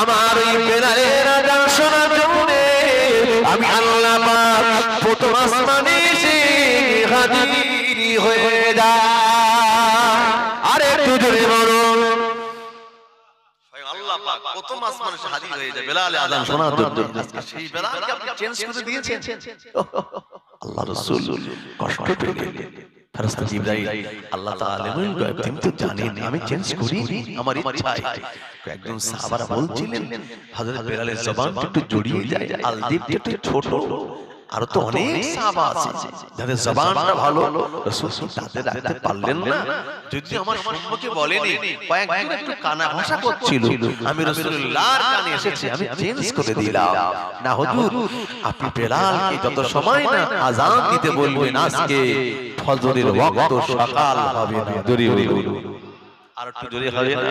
আমার এই বেলালের আজান শোনার জন্য আমি আল্লাহ প্রথম আসমানে এসে হাজির হয়ে যায় আরে একটু জোরে বলো। প্রথম আসমানে হাজির হয়ে যায় বেলালে আযান শোনার জন্য। সেই বেলালকে আপনি চেঞ্জ করে দিয়েছেন। আল্লাহ রাসূল কষ্ট পেলেন ফেরেশতা জিবরাইল, আল্লাহ তাআলা এমন গায়ব তিনি তো জানেন, আমি চেঞ্জ করি আমার ইচ্ছায়। একজন সাহাবারা বলছিলেন, হযরত বেলালের জবান একটু জড়িয়ে যায় আলদিবটা একটু ছোট। আর তো অনেক সাহাবা আছে। যাদের জবানটা ভালো রাসূল তাদের রাখতে পারলেন না? যদি আমার সম্মুখে বলেনি কয়েকদিন একটু কানা ভাষা করছিল। আমি রাসূলুল্লাহর কানে এসেছি আমি চেঞ্জ করে দিলাম। না হুজুর আপনি বেলালকে যত সময় না আজান দিতে বলবেন আজকে ফজরের ওয়াক্ত সকাল হবে না। দূরে আর একটু জোরে হবে না।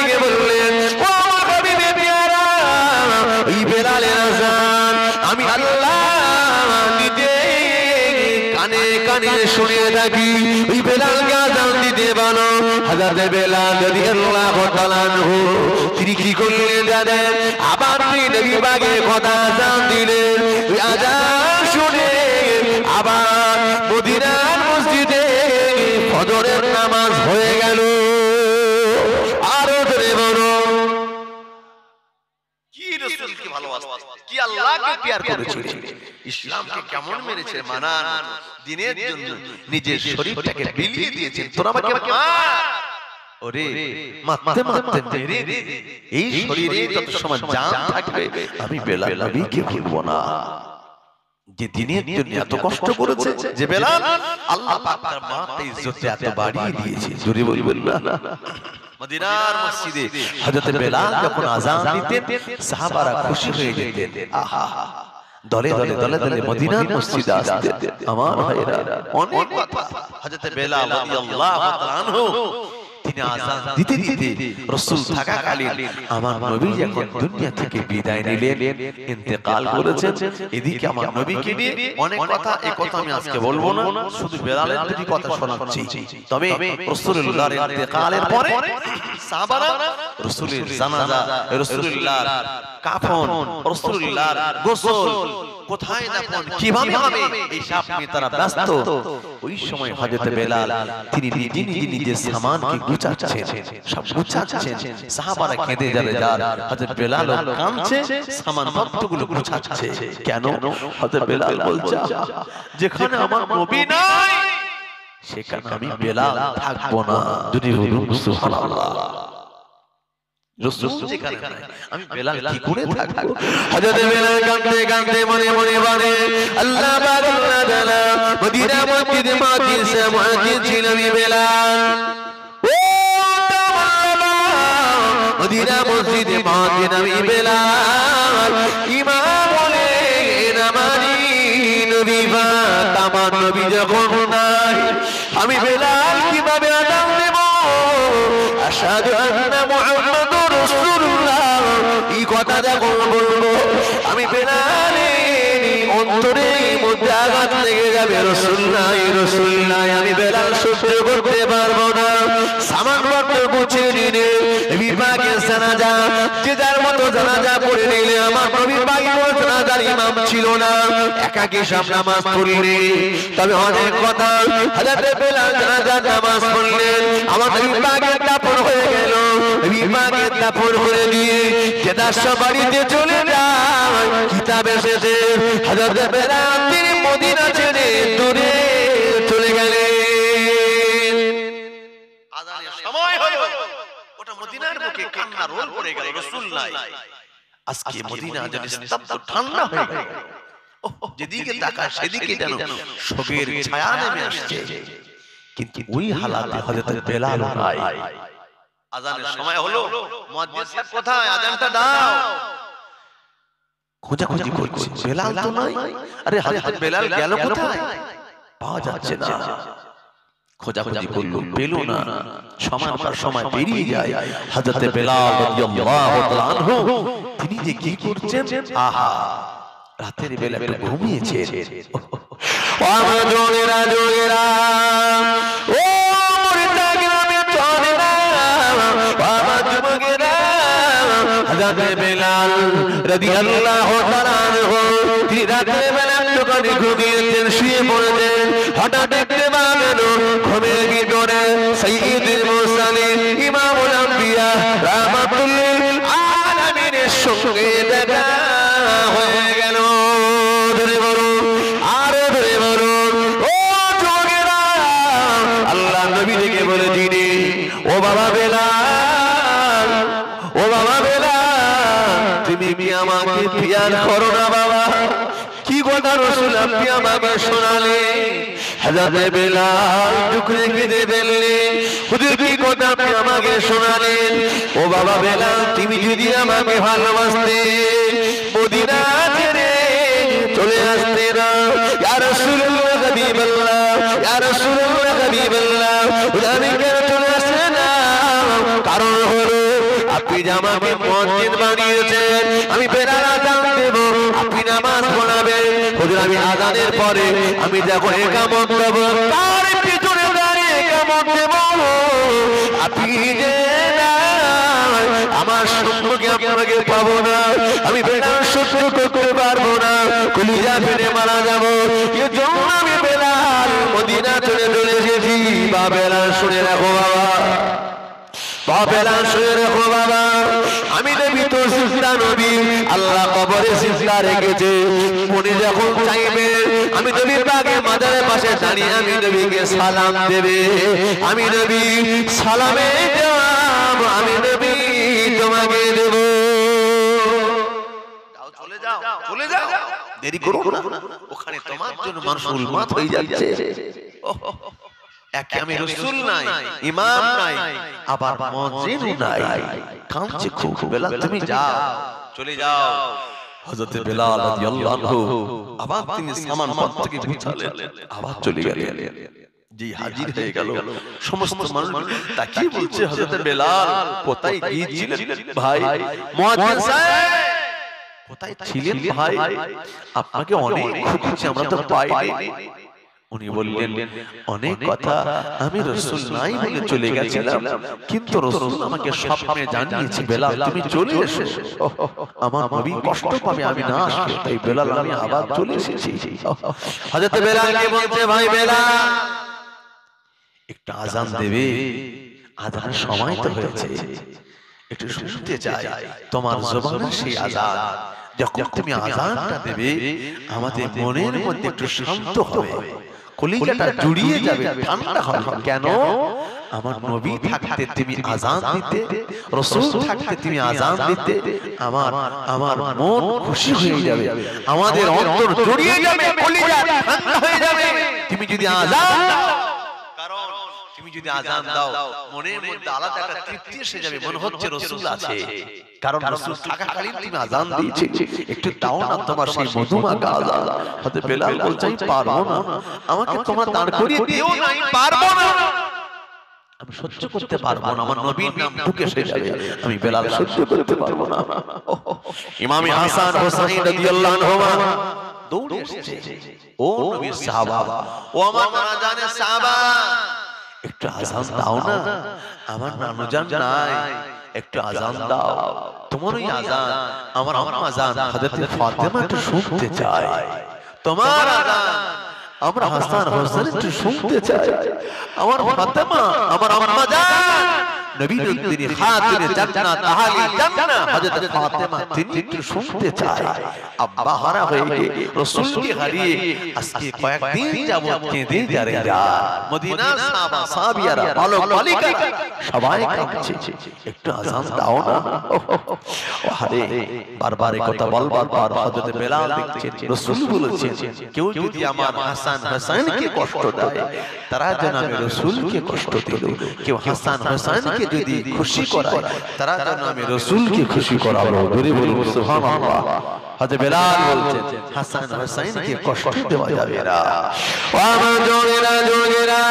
কানে কানে শুনে থাকি। ওই বেলালকে আজান দিতে বানো? হাজার বেলাল যদি আল্লাহ তালানহু তিনি কি করলেন জানেন? আবার নবী বাগে কথা আজান দিলেন। আজান শুনে আবার মদিনার মসজিদে ফজরের নামাজ হয়ে গেল। আরও ধরে বলো। কি রাসূলকে ভালোবাসতেন? কি আল্লাহকে প্যার করেছিল ইসলামকে কেমন মেরেছে মানান দিনের জন্য নিজের শরীরটাকে বিলিয়ে দিয়েছেন তোরা আমাকে মার! ওরে মারতে মারতে মেরে এই শরীরে যত সময় জান থাকবে আমি নবীকে ভুলবো না। যে দিনের জন্য এত কষ্ট করেছে যে বেলাল আল্লাহ পাক তার মাতে ইজ্জতে এত বাড়িয়ে দিয়েছে। জোরে বলবেন না মদিনার মসজিদে হযরত বেলাল যখন আযান দিতেন সাহাবারা খুশি হয়ে যেতেন। আহা। দলে দলে দলে দলে মদিনার মসজিদে আসতে আমার ভাইরা অনেক কথা। হযরত বেলাল রাদিয়াল্লাহু তাআলা আনহু আজান দিতে দিতে রাসূল থাকাকালীন আমার নবী যখন দুনিয়া থেকে বিদায় নিলেন ইন্তেকাল করেছেন এদিকে আমার নবীকে নিয়ে অনেক কথা এই কথা আমি আজকে বলব না শুধু বেলালের দুটি কথা শোনাচ্ছি। তবে রাসূলুল্লাহর ইন্তেকালের পরে সাহাবারা রাসূলের জানাজা রাসূলুল্লাহর কাফন রাসূলুল্লাহর গোসল। কোথায় দাফন কীভাবে? হবে এই সব নিয়ে তারা ব্যস্ত। ওই সময় হযরত বেলাল তিনি নিজে নিজে নিজের সামানকে গুছাচ্ছেন। সব গুছাচ্ছেন। সাহাবারা কেঁদে যাবে যার। হযরত বেলাল কাঁদছে সামান পত্রগুলো গুছাচ্ছে। কেন? হযরত বেলাল বলছে যেখানে আমার নবী নাই সেখানে আমি বেলাল থাকব না। যদি বলুন সুবহানাল্লাহ। আমি বেলাল কি করে থাকব হযরত বেলাল কাঁদতে কাঁদতে মনে মনে বলে আল্লাহ পাক আল্লাহ তাআলা মদিনা মসজিদে মাজিদ সে মুআজ্জিদ ছিল আমি বেলাল ও মদিনা মসজিদে মাজিদ আমি বেলাল ইমাম বলে নামাজি নবী পাক আমার নবী যখন নাই আমি বেলাল কীভাবে আদান দেব আশহাদু আন্না অন্তরে মধ্যে লেগে যাবে। রসুল্লাহ রসুল্লাহ আমি বেলাল সহ্য করতে পারব না। গুছিয়ে বিভাগে জানাজা, যে যার মতো জানাজা নিলে আমার জানাজার ইমাম ছিল না। সব নামাজ পড়লে। তবে অনেক কথা নামাজ আমার দাফন হয়ে গেল। বিভাগে দাফন করে দিয়ে জেদার সব বাড়িতে চলে যায়। কিতাব এসেছে হযরত বেলাল তিনি মদিনা ছেড়ে দূরে চলে গেলেন। আজানের সময় হলো ওটা মদিনার বুকে কান্না রোল পড়ে গেল রাসূল নাই আজকে মদিনা যেন স্তব্ধ ঠান্ডা হয়ে গেল। যেদিকে তাকায় সেদিকে যেন শোকের ছায়া নেমে আসছে। কিন্তু ওই হালাতে হযরত বেলাল নাই আজানের সময় হলো মুয়াজ্জিন সাহেব কোথায়? আজানটা দাও। খোঁজাখুঁজি করছে। বেলাল তো নাই? আরে হযরত বেলাল গেল কোথায়? পাওয়া যাচ্ছে না। খোঁজাখুঁজি করল পেল না। সময় পর সময় পেরিয়ে যায়। হযরত বেলাল রাদিয়াল্লাহু তাআলা আনহু। তিনি যে কি করছেন? আহা। রাতের বেলা একটু ঘুমিয়েছে আমার ও হযরত বেলাল রাদিয়াল্লাহু তাআলা তিনি রাতের বেলা একটু করে ঘুমিয়েছেন শুয়ে পড়েছেন। হঠাৎ দেখতে পাবেন ঘুমের ভিতরে সাইয়্যিদুল মুরসালিন, ইমামুল আম্বিয়া রাহমাতুল আলামিনের সঙ্গে দেখা পিয়ার করো না বাবা। কি কথা রসুল আপনি আমাকে শোনালে। হাজারে বেলাল টুকরে কেঁদে ফেললে। হুজুর কি কথা আপনি আমাকে শোনালেন? ও বাবা বেলাল তুমি যদি আমাকে ভালোবাসতে মদিনা ছেড়ে চলে আসতে না ইয়া রাসূলুল্লাহ হাবিবাল্লাহ। ইয়া রাসূলুল্লাহ হাবিবাল্লাহ। আমি কেন চলে আসতে না কারণ হলো আপনি যে আমাকে আমি আজানের পরে আমি যখন একামত দেব? তার পিছনে দাঁড়িয়ে একামত দেব? আপনি যে আমার সম্পর্কে আপনাকে পাবো না। আমি বেড়ার সহ্য করতে পারব না। কলিজা ফেলে মারা যাব। আমি বেলাল মদিনা চলে চলে এসেছি বা বেলাল শুনে রাখো বাবা। বাবেলা শুয়ে রেখো বাবা। আমি নবী নবী আল্লাহ কবরে সিজদা রেখেছে। মনে যখন চাইবে আমি নবীর বাগে মাজারের পাশে দাঁড়িয়ে আমি নবীকে সালাম দেবে। আমি নবী সালামে জবাব আমি নবী তোমাকে দেব। চলে যাও চলে যাও। দেরি করো না। ওখানে তোমার জন্য মানুষ উন্মাদ হয়ে যাচ্ছে। একে আমি রসুল নাই ইমাম নাই আবার মজিন নাই। কাঁদছে খুব। বেলা তুমি যাও। চলে যাও। হযরত বেলাল রাদিয়াল্লাহু আনহু আবার তিনি সামান পথ গুছালেন আবার চলে গেলেন। জি হাজির হয়ে গেল সমস্ত মানুষ তাকিয়ে বলছে হযরত বেলাল কোথায় গিয়েছিলেন? ভাই মুয়াজ্জিন সাহেব! কোথায় ছিলেন ভাই? আপনাকে অনেক খুঁজেছি আমরা তো পাইনি। উনি বললেন অনেক কথা আমি রসুল নাই বলে চলে গেছিলাম। কিন্তু রসুল আমাকে স্বপ্নে জানিয়েছে বেলাল তুমি চলে এসো। আমার নবী কষ্ট পাবে আমি না তাই বেলাল আমি আবার চলে এসেছি। হযরত বেলালকে বলছে ভাই বেলাল একটা আজান দেবে। আজানের সময় তো হয়েছে। একটু শুনতে চাই। তোমার জবানে সেই আজান যখন তুমি আজানটা দেবে আমাদের মনের মধ্যে একটু শান্ত হবে কলিজাটা জুড়িয়ে যাবে ঠান্ডা হবে কেন? আমার নবী থাকতে তুমি আজান দিতে রসুল থাকতে তুমি আজান দিতে আমার আমার মন খুশি হয়ে যাবে। আমাদের অন্তর জড়িয়ে যাবে কলিজা ঠান্ডা হয়ে যাবে। তুমি যদি আজান যদি আজান দাও মনের মধ্যে আলাদা একটা তৃপ্তি এসে যাবে। মনে হচ্ছে রসুল আছে। কারণ রাসূল থাকাকালীন তুমি আজান দিয়েছে। একটু দাও না তোমার সেই আজান হতে বেলাল বলছে আমি পারব না। আমাকে তোমরা দাঁড় করিয়ে দিও না আমি পারব না। আমি সহ্য করতে পারব না। আমার নবীর নাম ঢুকে এসে যাবে। আমি বেলাল সহ্য করতে পারব না। ইমাম হাসান হোসেন রাদিয়াল্লাহু আনহুমা দৌড়ে এসেছে। ও নবীর সাহাবা। ও আমার জানে সাহাবা একটু আজান দাও না। আমার নানুজান নাই। একটু আজান দাও। তোমার ওই আজান। আমার আমার আজান। হযরত ফাতেমা একটু শুনতে চায়। তোমার আজান। আমরা হাসান হোসেন একটু শুনতে চাই আমার ফাতেমা আমার আম্মা জান নবীর উদ্দিনী খাতুনে জান্নাত আহলি জান্নাত হযরত ফাতেমা তিনি একটু শুনতে চায় আব্বা হারা হয়ে গিয়ে রাসূলকে হারিয়ে আজকে কয়েকদিন যাবত কেঁদে যারে যা মদিনা সাহাবা সাহাবিয়ারা বালক বালিকারা সবাই কাঁদছে একটু আজান দাও না আরে বারবার এই কথা বলবার পর হযরত বেলাল দেখছেন রাসূল বলেছেন কেউ যদি আমার হাসান হোসেনকে কষ্ট দেয় তারা যেন আমি রাসূলকে কষ্ট দিল কেউ হাসান হোসেনকে যদি খুশি করায় তারা যেন আমি রাসূলকে খুশি করাবো ধরে বলুন সুবহানাল্লাহ। হযরত বেলাল বলছেন হাসান হোসেনকে কষ্ট দেওয়া যাবে না। ও আমার জোরেরা জোরেরা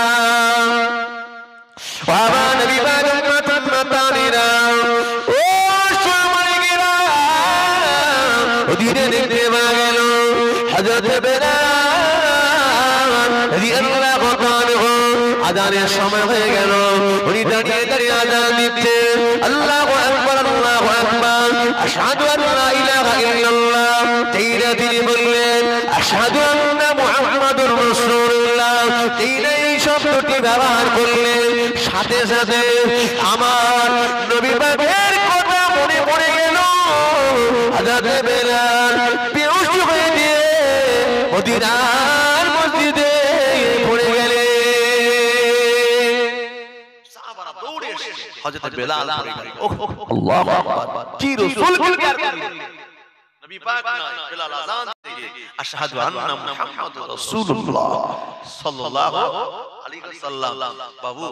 ও আমার নবী বাবা মাতান মাতানিরা। ও সময়গিরা ও দিনে দেখতে গেল হযরত বেলাল রাদিয়াল্লাহু সময় সাথে সাথে আমার নবী পাকের কথা মনে পড়ে গেল। আজাদে বেলাল বেহুশ হয়ে দিয়ে মদিনার মসজিদে পড়ে হযরত বেলাল গেল। আল্লাহু আকবার। কি রাসূলকে নবী পাক নয় বেলাল আযান থেকে আশহাদু আন্না মুহাম্মাদুর রাসূলুল্লাহ। সাল্লাল্লাহু আলাইহি ওয়াসাল্লাম বাবু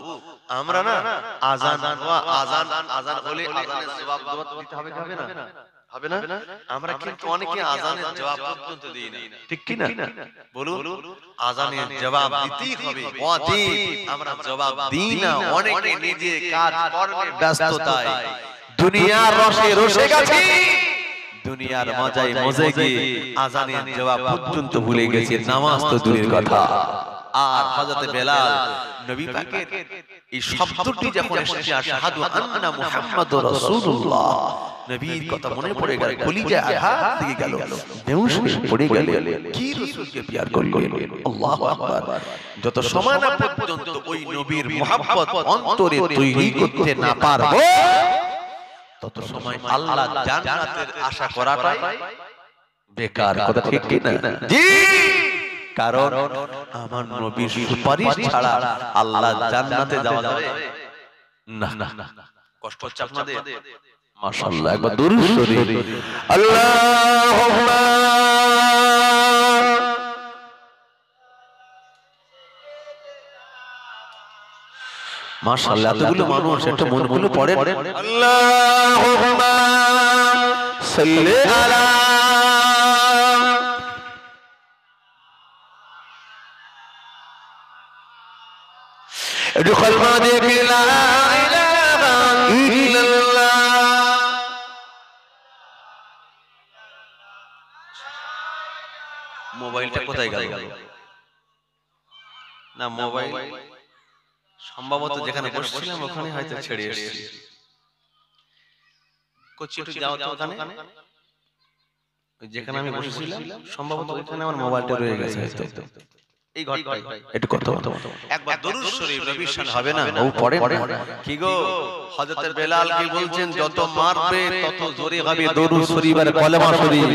আমরা না আযান ওয়া আযান আযান বলে আযানের জবাব দিতে হবে না? হবে না? আমরা কিন্তু অনেকে আযানের জবাব পর্যন্ত দিই না। ঠিক কি না বলুন আযানের জবাব দিতেই হবে। ওয়াজিব আমরা জবাব দিই না। অনেকে নিজে কাজ কর্মে ব্যস্ততায়। দুনিয়ার রসে রসে গেছে। দুনিয়ার মজায় মজে গিয়ে আজানের জবাব পর্যন্ত ভুলে গেছে। নামাজ তো দূরের কথা। আর হযরত বেলাল নবী পাকের এই শব্দটি যখন এসেছে আশহাদু আন্না মুহাম্মাদুর রাসূলুল্লাহ। নবীর কথা মনে পড়ে গেল কলিজা আঘাত দিয়ে গেল বেহুশ হয়ে পড়ে গেলে কি রাসূলকে প্যার করলেন? আল্লাহু আকবার। যত সময় না পর্যন্ত ওই নবীর মুহাব্বত অন্তরে তৈরি করতে না পারব। তত সময় আল্লাহ জান্নাতের আশা করাটাই বেকার। কথা ঠিক কি না জি! কারণ আমার নবীর সুপারিশ ছাড়া আল্লাহ জান্নাতে যাওয়া যাবে না না না কষ্ট হচ্ছে আপনাদের মাশাআল্লাহ একবার দরুদ শরীফ আল্লাহুম্মা মাশাআল্লাহ এতগুলো মানুষ একটা মন খুলে পড়ে আল্লাহুম্মা সাল্লি আলা মোবাইলটা কোথায় গেল? না, মোবাইল সম্ভবত যেখানে বসছিলাম ওখানে হয়তো ছেড়ে এসেছি। একটু যাও তো ওখানে। যেখানে আমি বসেছিলাম, সম্ভবত ওখানে আমার মোবাইলটা রয়ে গেছে হয়তো। এই ঘরটাই একটু কথা একবার দরুদ শরীফ নবীর হবে না? ও পড়ে কি গো? হযরত বেলাল কি বলছেন? যত মারবে তত জোরে হবে দরুদ শরীফ আর কলেমা শরীফ।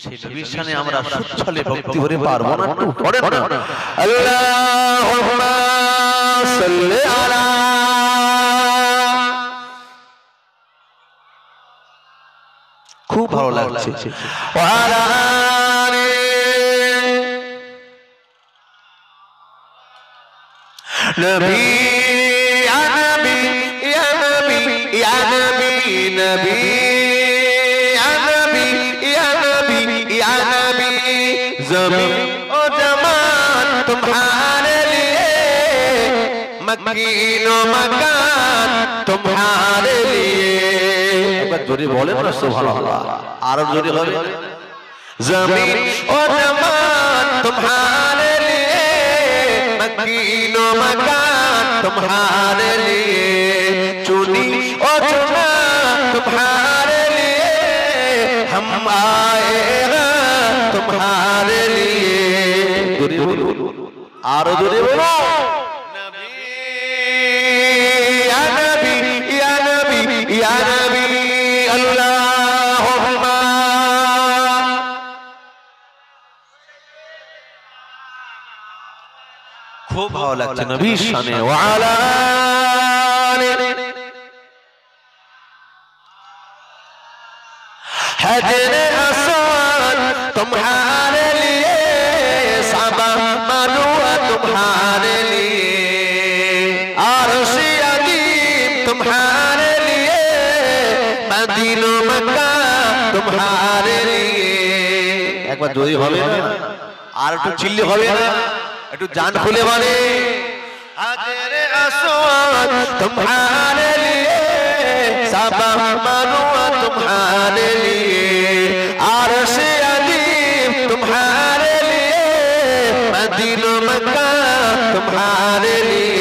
সেই নবীর আমরা সুচ্ছলে ভক্তি করে পারব না। একটু পড়ে না আল্লাহুম্মা সাল্লি আলা খুব ভালো লাগছে। ওয়ালা নবী নবী নবী নবী নবী নবী নবী জমিন ও জমান তোমারে লিয়ে মকিন ও মকান তোমারে লিয়ে একবার জোরে বলেন না সুবহানাল্লাহ আর জোরে হবে জমিন ও জমান তোমারে मकीनो मकान तुम्हारे लिए चुनी और चुना तुम्हारे लिए। हम आए तुम्हारे लिए। आरो লাগছে নবীর সামনে একবার জোরে হবে না? আর একটু চিল্লি হবে না? একটু জান খুলে বলে सुआ तुम्हारे लिए, सबा मरुआ तुम्हारे लिए। आरश अली तुम्हारे लिए, मदीना मक्का तुम्हारे लिए।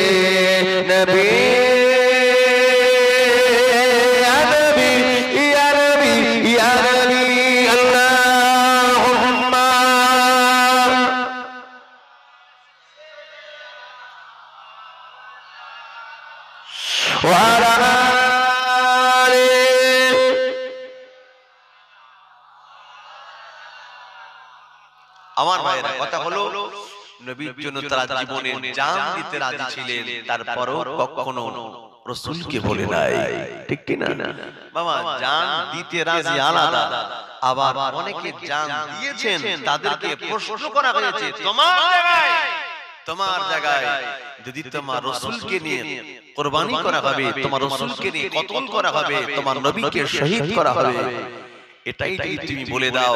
জন্য তারা জীবনে জান দিতে রাজি ছিলেন, তারপরও কখনো রসুলকে বলে নাই। ঠিক কি না? বাবা জান দিতে রাজি আলাদা। আবার অনেকে জান দিয়েছেন, তাদেরকে প্রশ্ন করা হয়েছে, তোমার তোমার জায়গায় যদি তোমার রসুলকে নিয়ে কোরবানি করা হবে, তোমার রসুলকে নিয়ে কতল করা হবে, তোমার নবীকে শহীদ করা হবে এটাই যদি তুমি বলে দাও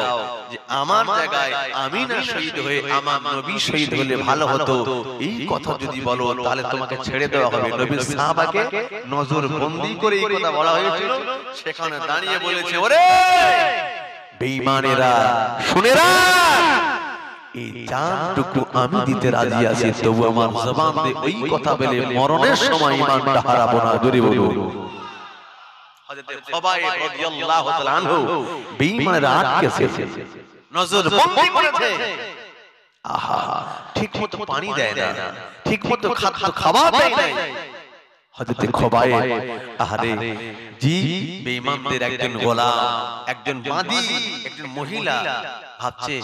যে আমার জায়গায় আমি না শহীদ হয়ে আমার নবী শহীদ হলে ভালো হতো। এই কথা যদি বলো তাহলে তোমাকে ছেড়ে দেওয়া হবে। নবীর সাহাবাকে নজর বন্দি করে এই কথা বলা হয়েছিল। সেখানে দাঁড়িয়ে বলেছে ওরে! বেঈমানেরা শুনেরা? এই জানটুকু আমি দিতে রাজি আছি তবু আমার জবান দিয়ে ওই কথা বলে মরণের সময় ইমানটা হারাবো না নজর বন্দি করেছে। আহা ঠিক মতো পানি দেয় না। ঠিক মতো খাবার দেয় না। হযরতে খবায়ে আহারে জি বেঈমানদের একজন গোলাম একজন বাদী একজন মহিলা ভাবছে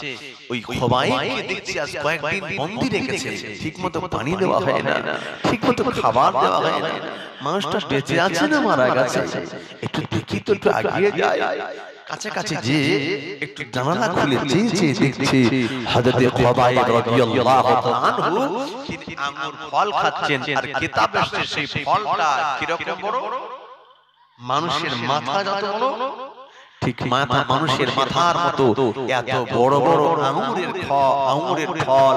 ওই খোবাইকে দেখছি আজ কয়েকদিন বন্দি রেখেছে ঠিকমতো পানি দেওয়া হয় না ঠিকমতো খাবার দেওয়া হয় না মানুষটা বেঁচে আছে না মারা গেছে একটু দেখি তো একটু আগিয়ে যায় কাছাকাছি যে একটু জানালা খুলে চেয়ে চেয়ে দেখছে হযরতে খবায়ে রাদিয়াল্লাহু তাআলা তিনি আঙ্গুর ফল খাচ্ছেন আর কিতাব এসেছে সেই ফলটা কীরকম বড়? মানুষের মাথা যত বড়? ঠিক মাথা মানুষের মাথার মতো এত বড় বড় আঙুরের ফল আঙুরের ফল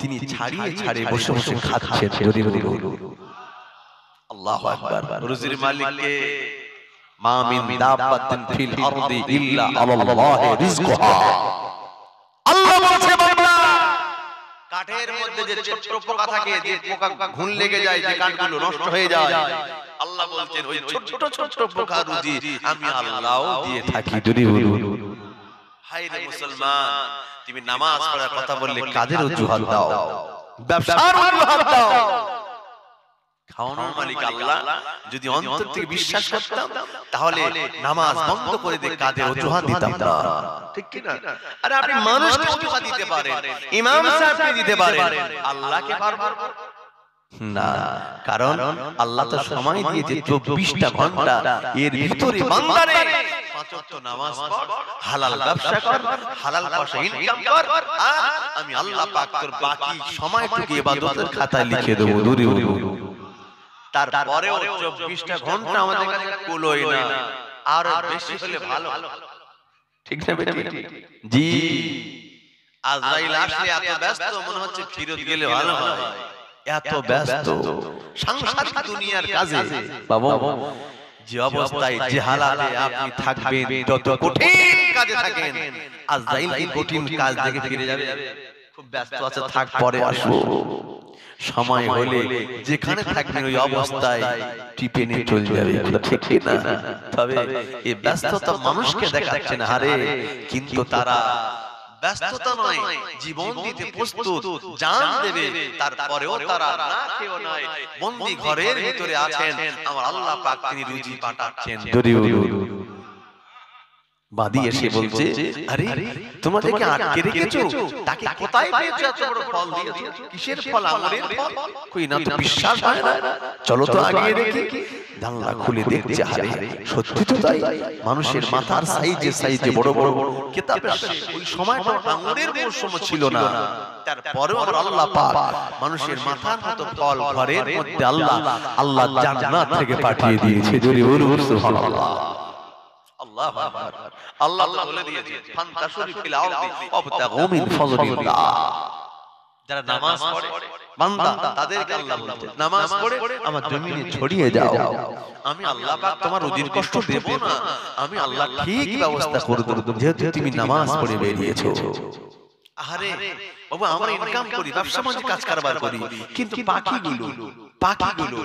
তিনি ছাড়িয়ে ছাড়িয়ে বসে বসে খাচ্ছেন। যদি বলি আল্লাহু আকবার। রুজির মালিককে মা মিন দাব্বাতিন ফিল আরদি ইল্লা আলাল্লাহি রিজকুহা আল্লাহ বলছে বান্দা কাঠের মধ্যে যে ছোট্ট পোকা থাকে যে পোকা ঘুন লেগে যায় যে কাঠগুলো নষ্ট হয়ে যায়। আল্লাহ বলছেন ওই ছোট ছোট ছোট পোকা রুজি আমি আল্লাহও দিয়ে থাকি। থাকি। যদি বলি হায় রে মুসলমান তুমি নামাজ পড়ার কথা বললে কাদের অজুহাত দাও। ব্যবসার অজুহাত দাও। খাওয়ানোর মালিক আল্লাহ। যদি অন্তর থেকে বিশ্বাস করতাম তাহলে নামাজ বন্ধ করে দিয়ে কাদের অজুহাত দিতাম। না? ঠিক কি না? আরে আপনি মানুষকে অজুহাত দিতে পারেন। ইমাম সাহেবকে দিতে পারেন। আল্লাহকে পারবেন না কারণ আল্লাহ তো সময় দিয়েছে চব্বিশটা ঘণ্টা। এর ভিতরে বান্দারে নামাজ পড় হালাল ব্যবসা কর হালাল পয়সা ইনকাম কর। আর আমি আল্লাহ পাক তোর বাকি সময়টুকু ইবাদতের খাতায় লিখে দেবো। দূরে দূরে তারপরেও চব্বিশটা ঘণ্টা আমাদের কাছে কুলোই না। আর বেশি হলে ভালো। ঠিক না জি। আজরাইল আসলে এত ব্যস্ত মনে হচ্ছে ফিরত গেলে ভালো হয়। এত ব্যস্ত। সাংসারিক দুনিয়ার কাজে। বাবা যে অবস্থায় যে হালাতে আপনি থাকবেন যত কঠিন কাজে থাকেন আজরাইল কঠিন কাজ থেকে ফিরে যাবে। খুব ব্যস্ত আছে থাক পরে আসব সময় হলে যেখানে থাকবেন ওই অবস্থায় টিপে নিয়ে চলে যাবে ঠিক না তবে এই ব্যস্ততা মানুষকে দেখাচ্ছে না হারে কিন্তু তারা ব্যস্ততা নয় জীবন দিতে প্রস্তুত জান দেবে তারপরেও তারা না খেয়েও নয় বন্দি ঘরের ভিতরে আছেন আমার আল্লাহ পাক তিনি রুজি পাঠাচ্ছেন। বাদি এসে বলছে আরে তোমাদেরকে আটকে রেখেছো? তাকে কোথায় পেয়েছ? এত বড় ফল দিয়েছ? কিসের ফল আমরের ফল? কই না তো বিশ্বাস হয় না? চলো তো আগে দেখি জানলা খুলে দেখছে আরে সত্যি তো তাই? মানুষের মাথার সাইজে সাইজে বড় বড় কিতাব ওই সময়টা আঙুরের মৌসুম ছিল না। তারপরেও আমার আল্লাহ পাক মানুষের মাথার মতো ফল ঘরের মধ্যে আল্লাহ আল্লাহ জান্নাত থেকে পাঠিয়ে দিয়েছে। যদি বলুন সুবহানাল্লাহ আল্লাহ আল্লাহ তো বলে দিয়েছে ফান্তাশুরি ফিল আরদি ওয়াবতাগু মিন ফাযলিল্লাহ যারা নামাজ পড়ে বান্দা তাদেরকে আল্লাহ বলতে নামাজ পড়ে আমার জমিনে ছড়িয়ে যাও। আমি আল্লাহ পাক তোমার রুজির কষ্ট দেব না। আমি আল্লাহ ঠিক ব্যবস্থা করে দেব। যেহেতু তুমি নামাজ পড়ে বেরিয়েছো। আরে বাবু আমরা ইনকাম করি ব্যবসা কাজ কারবার করি। কিন্তু পাখিগুলো পাখিগুলো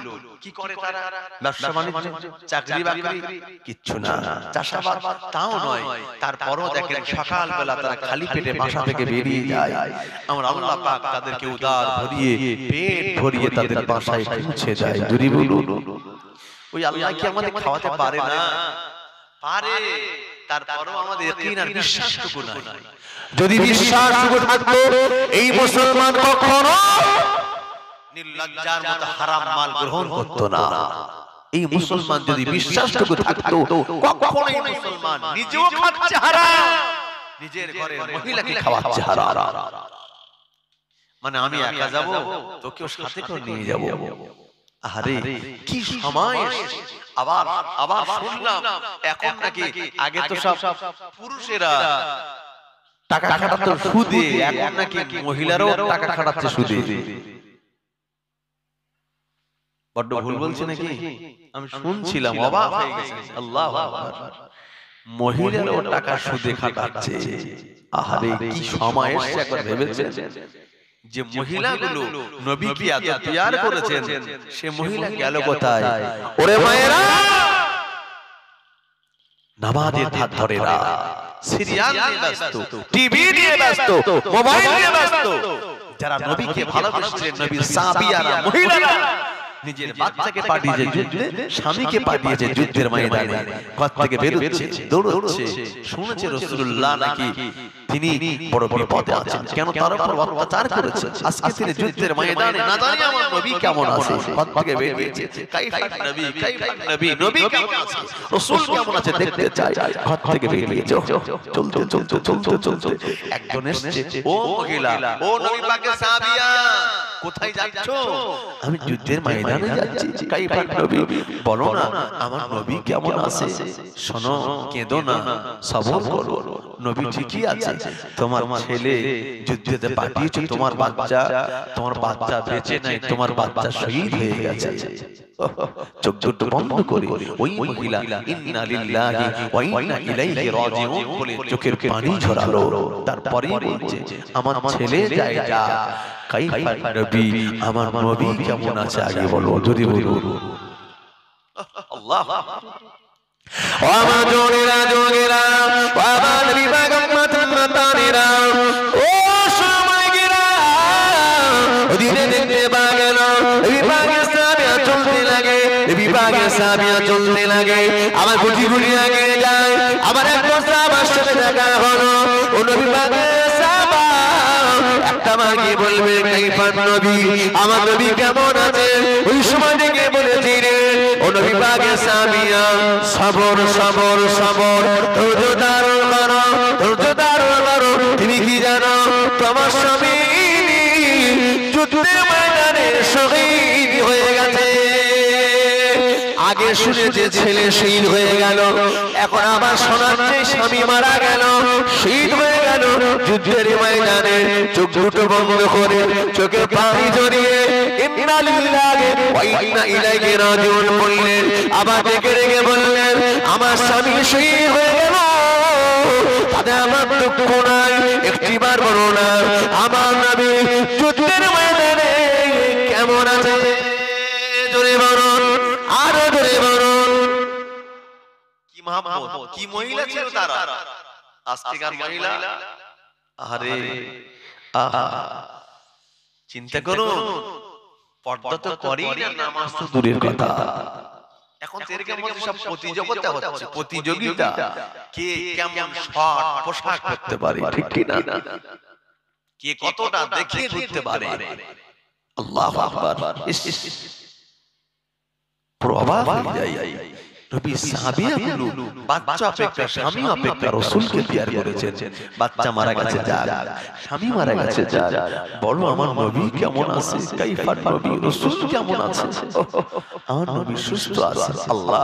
কি করে তারা? ব্যবসা বাণিজ্য চাকরি বাকরি কিচ্ছু না। চাষাবাদ তাও নয়। তারপরও দেখেন সকাল বেলা তারা খালি পেটে বাসা থেকে বেরিয়ে যায়। আমার আল্লাহ পাক তাদেরকে উদার ভরিয়ে পেট ভরিয়ে তাদের বাসায় পৌঁছে যায়। যদি বলুন। ওই আল্লাহ কি আমাদের খাওয়াতে পারে না? পারে তারপরও আমাদের ইয়াকিন আর বিশ্বাসটুকু নাই। যদি বিশ্বাস থাকতো এই মুসলমান কখনো নির্লজ্জার মতো হারাম মাল গ্রহণ করতো না। এই মুসলমান যদি থাকতো কখনোই মুসলমান নিজেও খাচ্ছে হারাম। নিজের ঘরের মহিলাকে খাওয়াচ্ছে হারাম। মানে আমি একা যাব তোকেও সাথে করে নিয়ে যাব। আরে কি সময়। আবার আবার শুনলাম এখন নাকি আগে তো সব পুরুষেরা টাকা খাটাতো সুদে এখন নাকি মহিলারাও টাকা খাটাচ্ছে সুদে। বড্ড ভুল বলছে নাকি? আমি শুনছিলাম অবাক হয়ে গেছি। আল্লাহ মহিলারাও টাকা সুদে খাটাচ্ছে। আহারে কি সময় এসছে একবার ভেবেছেন? যে মহিলাগুলো নবীকে এত তৈয়ার করেছেন সে মহিলা গেল কোথায়? ওরে মায়েরা! নামাজের ধার ধরে না সিরিয়াল নিয়ে ব্যস্ত। টিভি নিয়ে ব্যস্ত। মোবাইল নিয়ে ব্যস্ত। যারা নবীকে ভালোবাসছিলেন নবী সাহাবিয়ারা মহিলারা। নিজের বাচ্চাকে পাঠিয়েছে যুদ্ধে স্বামীকে পাঠিয়েছে যুদ্ধের ময়দানে। ঘর থেকে বেরোচ্ছে দৌড়চ্ছে শুনেছে রসুল্লাহ নাকি? তিনি বড় বিপদে আছেন। কেন? তার উপর অত্যাচার করেছে? আজকে তিনি যুদ্ধের ময়দানে না জানি আমার নবী কেমন আছে? ঘর থেকে বেরিয়েছে কাইফান নবী কাইফান নবী নবী কেমন আছে? রাসূল কেমন আছে দেখতে চাই। ঘর থেকে বেরিয়েছে চলতে চলতে চলতে চলতে। একজন এসেছে। ও মহিলা ও নবী পাকের সাহাবিয়া। কোথায় যাচ্ছ? আমি যুদ্ধের ময়দানে যাচ্ছি। কাইফান নবী বলো না আমার নবী কেমন আছে শোনো কেঁদো না সবর করো নবী ঠিকই আছে তোমার ছেলে যুদ্ধেতে পাঠিয়েছে তোমার বাচ্চা তোমার বাচ্চা বেঁচে নাই তোমার বাচ্চা শহীদ হয়ে গেছে। চোখ দুটো বন্ধ করে ওই মহিলা ইন্না লিল্লাহি ওয়া ইন্না ইলাইহি রাজিউন বলে চোখের পানি ঝরালো। তারপরে বলছে আমার ছেলে যায় যা। কাইফা নবী আমার নবী কেমন আছে আগে বলো যদি বলো আল্লাহ। ও আমার জোনেরা জোনেরা ও আমার বিভাগম মাতান মাতানেরা ও সময় গেরা দিনে দেখতে বিভাগে সামিয়া চলতে লাগে বিভাগে সামিয়া চলতে লাগে। আমার গুটি গুটি আগে যায় আবার আমার সাথে দেখা হলো। অন্য বিভাগে একটা বলবে কেমন আছে? ওই সময় থেকে বলেছি পাকে সামিয়া। সবর সবর সবর। ধৈর্য ধারণ করো, ধৈর্য ধারণ করো। তুমি কি জানো? তোমার স্বামী যুদ্ধের ময়দানে শহীদ আগে শুনেছে ছেলে শহীদ হয়ে গেল। এখন আবার শোনাচ্ছে, স্বামী মারা গেল। শহীদ হয়ে গেল। যুদ্ধের ময়দানে চোখ দুটো বন্ধ করে চোখে পানি জড়িয়ে বললেন আমার হয়ে আমার আমার কেমন আছে? মহাব্বত কি মহিলা ছিল তারা? আজকেকার মহিলা? আরে আহা। চিন্তা করুন। পর্দা তো করেই না নামাজ তো দূরের কথা। এখন এরকম মধ্যে সব প্রতিযোগিতা হচ্ছে প্রতিযোগিতা। কে কেমন শট পোশাক করতে পারে ঠিক কি না কে কতটা দেখিয়ে দিতে পারে? আল্লাহ আকবার। প্রভাব হয়ে যায়। নবী সাহাবিয়াগুলো বাচ্চা অপেক্ষা স্বামী অপেক্ষা রসুলকে বিয়ার করেছেন বাচ্চা মারা গেছে যাক স্বামী মারা গেছে যাক বলো আমার নবী কেমন আছে কাইফার নবী রসুল কেমন আছে? আমার নবী সুস্থ আছে আল্লাহ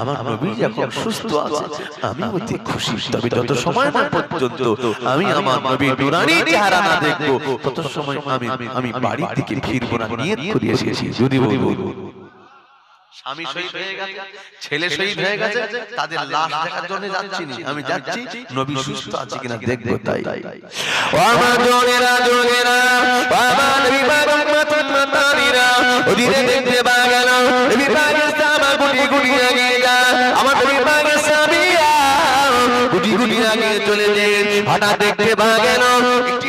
আমার নবী যখন সুস্থ আছে আমি অতি খুশি তবে যত সময় না পর্যন্ত আমি আমার নবী নুরানি চেহারা না দেখব তত সময় আমি আমি বাড়ি থেকে ফিরবো না নিয়ত করে এসেছি যদি বলব। স্বামী শহীদ হয়ে গেছে ছেলে শহীদ হয়ে গেছে তাদের লাশ দেখার জন্য যাচ্ছি না। আমি যাচ্ছি নবী সুস্থ আছে কিনা দেখব তাই। ও আমার জনেরা ও আমার নবী পাক রহমাতুল মাতানিরা ওদিকে দেখতে পা নবী পাক আমার গুটি গুটি আগে যা আমার নবী পাক সাবিয়া গুটি গুটি আগে চলে যেন হঠাৎ দেখতে গেল একটি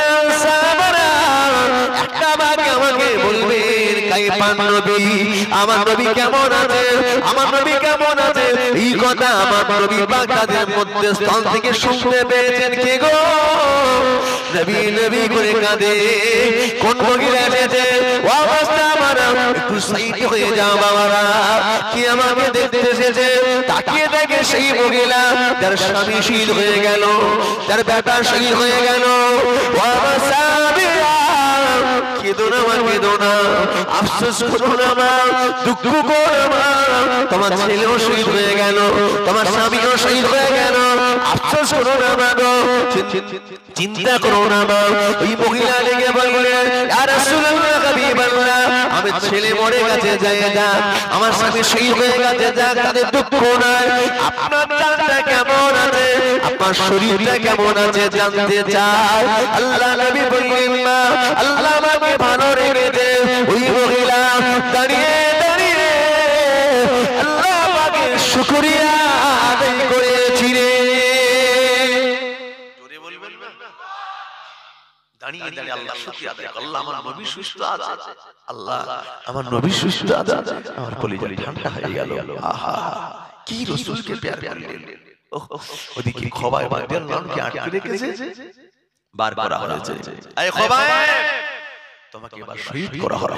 একটা আমাকে বলবেন আমার নবী কেমন আছে? আমার নবী কেমন আছে? এই কথা আমার নবী পাক মধ্যে স্থল থেকে শুনতে পেয়েছেন কে গো? নবী নবী করে কাঁদে, কোন মহিলা এসেছে? অবস্থা আমার, একটু সাইড হয়ে যাও বাবারা। কি আমাকে দেখতে এসেছে? তাকিয়ে দেখে সেই মহিলা, যার স্বামী শহীদ হয়ে গেল, যার বেটা শহীদ হয়ে গেল। ও অবস্থা তোমার ছেলেও শহীদ হয়ে গেল, তোমার স্বামীও শহীদ হয়ে গেল। আফসোস করো না চিন্তা করো না মা। ওই মহিলা লেগে বললে আর রাসূলুল্লাহ আমার ছেলে মরে গেছে, যায় আমার স্বামী শহীদ হয়ে গেছে দুঃখ নাই। আপনার কেমন আছে? আপনার শরীরটা কেমন আছে জানতে চাই আল্লাহ নবী বললেন, মা, আল্লাহ আমাকে ভালো রেখেছে ওই মহিলা দাঁড়িয়ে দাঁড়িয়ে আল্লাহ আমাকে শুকরিয়া আদায় দাঁড়িয়ে দাঁড়িয়ে আল্লাহ শুকরিয়া আদায় আমার নবী সুস্থ আছে। আল্লাহ আমার নবী সুস্থ আছে। আমার ঠান্ডা হয়ে গেল। আহা, কি রসুলকে প্যার করলেন। ওদিকে খবায় নামকে আটকে রেখেছে? বার করা হয়েছে। খোবায় তোমাকে এবার শহীদ করা হবে।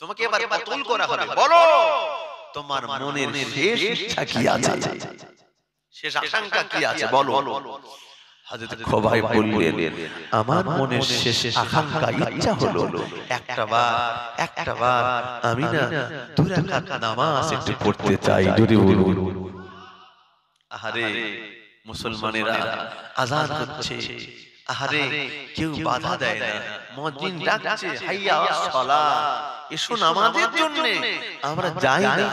তোমাকে এবার কতল করা হবে। বলো! তোমার মনের শেষ ইচ্ছা কি আছে। শেষ আশঙ্কা কি আছে? বলো। হযরত খোবাই বললেন আমার মনের শেষ আকাঙ্ক্ষা ইচ্ছা হলো একটা বার একটা বার আমি না দুই রাকাত নামাজ একটু পড়তে চাই যদি বলুন। আহারে মুসলমানেরা আজান হচ্ছে আহারে কেউ বাধা দেয় না। মুয়াজ্জিন ডাকছে হাইয়া সলা। এসো আমাদের জন্য। আমরা যাই না।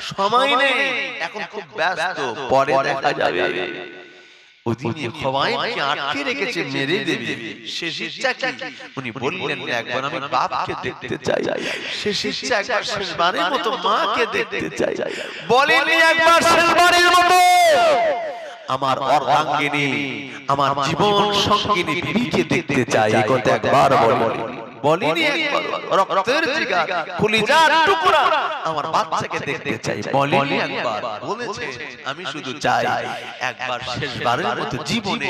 সময় নেই। এখন খুব ব্যস্ত। পরে দেখা যাবে। ওদিকে খোবাইনকে আটকে রেখেছে মেরে দেবে। শেষ ইচ্ছা কি? উনি বললেন একবার আমি বাপকে দেখতে চাই। শেষ ইচ্ছা একবার শেষবারের মতো মাকে দেখতে চাই। বলেনি একবার শেষবারের মতো। আমার অর্ধাঙ্গিনী আমার জীবন সঙ্গিনী বিবিকে দেখতে চাই। এই কথা একবার বলি বলিনি একবার রক্তের জিগার কলিজার টুকরা আমার বাচ্চাকে দেখতে চাই বলিনি একবার বলেছে আমি শুধু চাই একবার শেষবারের মতো জীবনে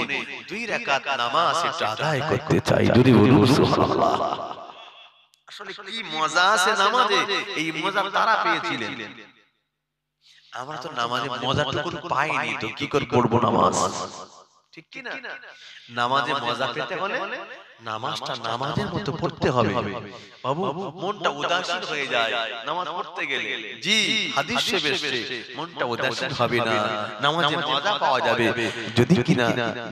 দুই রাকাত নামাজ আদায় করতে চাই। যদি বলুন সুবহানাল্লাহ। আসলে কি মজা আছে নামাজে? এই মজা তারা পেয়েছিলেন। আমরা তো নামাজে মজাটুকু পাইনি তো কি করে পড়ব নামাজ? ঠিক কি না নামাজে মজা পেতে হলে নামাজটা নামাজের মতো পড়তে হবে। বাবু মনটা উদাসীন হয়ে যায়। নামাজ পড়তে গেলে। জি হাদিস মনটা উদাসীন হবে না। নামাজে মজা পাওয়া যাবে। যদি কিনা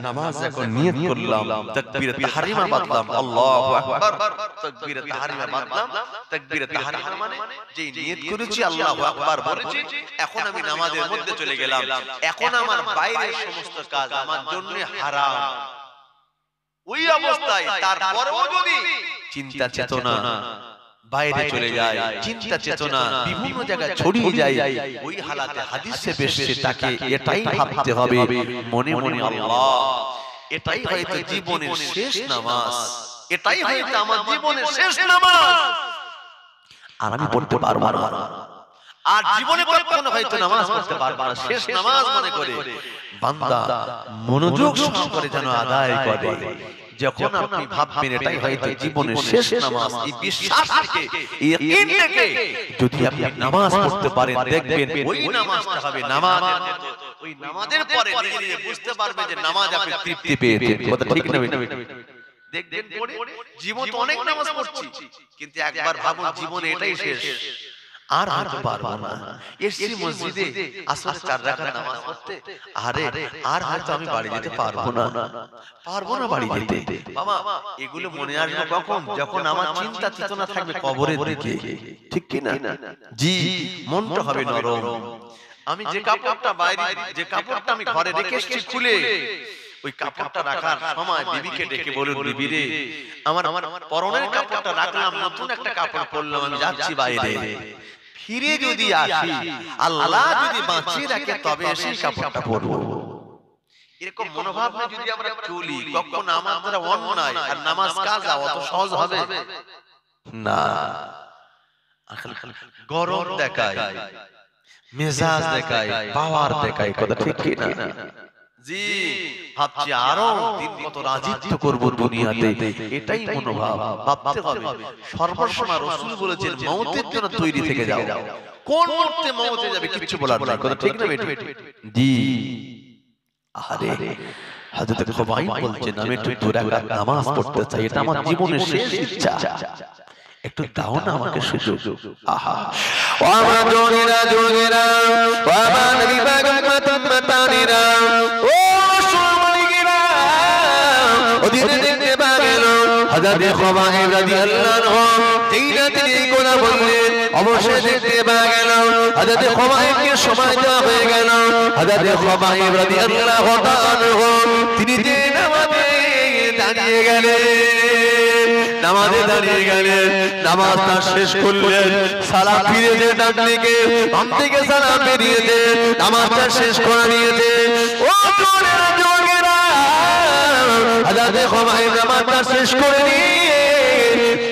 নামাজ এখন নিয়ত করলাম। তাকবীর তাহরিমা বাদলাম। আল্লাহু আকবার। তাকবীর তাহরিমা বাদলাম। তাকবীর তাহরিমা মানে যে নিয়ত করেছি আল্লাহু আকবার বলেছি এখন আমি নামাজের মধ্যে চলে গেলাম। এখন আমার বাইরের সমস্ত কাজ আমার জন্য হারাম। ওই অবস্থায় তারপরেও যদি চিন্তা চেতনা বাইরে চলে যায় চিন্তা চেতনা বিভিন্ন জায়গায় ছড়িয়ে যায় ওই হালাতে হাদিসে বেশে তাকে এটাই ভাবতে হবে মনে মনে আল্লাহ। এটাই হয়তো জীবনের শেষ নামাজ। এটাই হয়তো আমার জীবনের শেষ নামাজ। আর আমি পড়তে পারব না। আর জীবনে কখনো হয়তো নামাজ পড়তে পারব না। শেষ নামাজ মনে করে বান্দা মনোযোগ সহকারে যেন আদায় করে। যখন আপনি ভাববেন এটাই হয়তো জীবনের শেষ নামাজ এই বিশ্বাস থেকে ইয়াকিন থেকে যদি আপনি নামাজ পড়তে পারেন দেখবেন ওই নামাজটা হবে নামাজের মতো। ওই নামাজের পরে নিজে নিজে বুঝতে পারবে যে নামাজ আপনি তৃপ্তি পেয়েছেন। কথা ঠিক না দেখবেন পড়ে জীবন তো অনেক নামাজ পড়ছি কিন্তু একবার ভাবুন জীবনে এটাই শেষ। আর হয়তো পারব না। এসছি মসজিদে আসর চার রাকাত নামাজ পড়তে। আরে আর হয়তো আমি বাড়ি যেতে পারব না। পারব না। বাড়ি যেতে। বাবা এগুলো মনে আসবে কখন? যখন আমার চিন্তা চেতনা থাকবে কবরের দিকে। ঠিক কি না? জি মনটা হবে নরম। আমি যে কাপড়টা বাইরে যে কাপড়টা আমি ঘরে রেখে এসেছি খুলে ওই কাপড়টা রাখার সময় বিবিকে ডেকে বলুন বিবি রে আমার আমার পরনের কাপড়টা রাখলাম নতুন একটা কাপড় পরলাম আমি যাচ্ছি বাইরে ফিরে যদি আসি আল্লাহ যদি বাঁচিয়ে রাখে তবে এসে কাপড়টা পরবো। এরকম মনোভাব নিয়ে যদি আমরা চলি কখন আমার দ্বারা অন্যায় আর নামাজ কাজা অত সহজ হবে? না। গরম দেখায় মেজাজ দেখায় পাওয়ার দেখায় কথা ঠিক না জি ভাবছি আরও দিন কত রাজিত্ব করব দুনিয়াতে। এটাই মনোভাব। ভাবতে হবে। সর্বসময় রসুল বলেছেন মৌতের জন্য তৈরি থেকে যাও। কোন মুহূর্তে মৌতে যাবে কিছু বলার নাই। কথা ঠিক না জি। আরে হযরত খুবাইব বলছেন আমি একটু নামাজ পড়তে চাই। এটা আমার জীবনের শেষ ইচ্ছা। একটু দাও না আমাকে সুযোগ। আহা। ও আমার জোনেরা জোনেরা ও আমার বিভাগ মাতান মাতানিরা ও সুমাইগিরা ও দিনে দিনে হযরত খুবাইব রাদিয়াল্লাহু আনহু তিনা তিনি কোনা বললেন অবশ্যই দেখতে বাগেল। হযরত খুবাইবকে সময় দেওয়া হয়ে গেল। হযরত খুবাইব রাদিয়াল্লাহু আনহু তিনি যে দাঁড়িয়ে গেলেন নামাজে দাঁড়িয়ে গেলেন নামাজটা শেষ করলেন সালা ফিরে যে ডান দিকে বাম থেকে সালাম বেরিয়ে দে নামাজটা শেষ করে নিয়েছে ও জোরে জোরেরা আদাতে খোমায় নামাজটা শেষ করে নিয়ে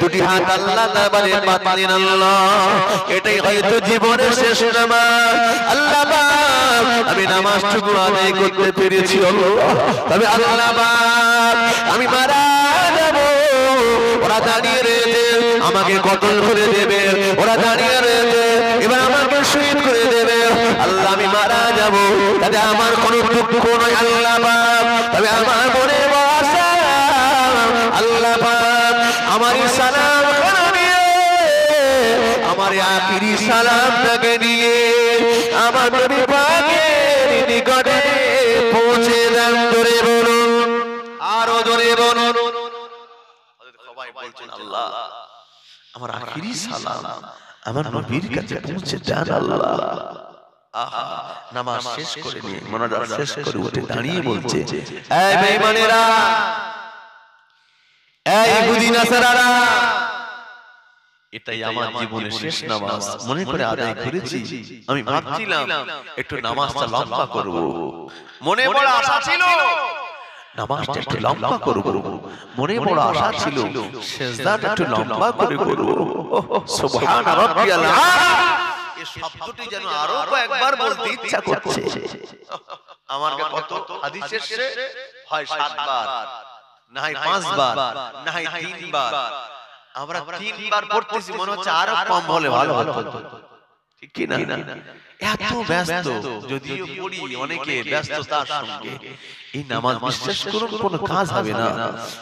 দুটি হাত আল্লাহ তাবারে পাতলেন আল্লাহ। এটাই হয়তো জীবনের শেষ নামাজ। আল্লাহ আমি নামাজটুকু আদায় করতে পেরেছি তবে আল্লাহ আমি মারা যাব। ওরা দাঁড়িয়ে রয়েছে, আমাকে কতল করে দেবে। ওরা দাঁড়িয়ে রয়েছে, এবার আমাকে শহীদ করে দেবে। আল্লাহ, আমি মারা যাব। তাতে আমার কোনো দুঃখ নয় আল্লাহ তবে আমার আমার সালাম আমার আখিরি সালামটাকে নিয়ে আমার নবী পাকের নিকটে পৌঁছে দেন ধরে বলুন আরও ধরে বলুন। সবাই বলছেন আল্লাহ আমার আখিরি সালাম আমার নবীর কাছে পৌঁছে দেন আল্লাহ। আহা নামাজ শেষ করে নিয়ে মনোযোগ শেষ করে উঠে দাঁড়িয়ে বলছে এই বেঈমানেরা এটাই আমার জীবনের শেষ নামাজ। মনে করে আদায় করেছি আমি ভাবছিলাম একটু নামাজটা লম্বা করব। মনে বড় আশা ছিল। নামাজটা একটু লম্বা করব। মনে বড় আশা ছিল। সেজদাটা একটু লম্বা করে করব। সুবহান রাব্বিয়াল এই শব্দটি যেন আরও কয়েকবার বলতে ইচ্ছা করছে। আমার কত হাদিস এসেছে হয় সাতবার। না হয় পাঁচবার না হয় তিনবার। আমরা তিনবার পড়তেছি মনে হচ্ছে আরও কম হলে ভালো হতো। ঠিক কি না এত ব্যস্ত যদিও পড়ি অনেকে ব্যস্ততার সঙ্গে। এই নামাজ বিশ্বাস করুন কোনো কাজ হবে না।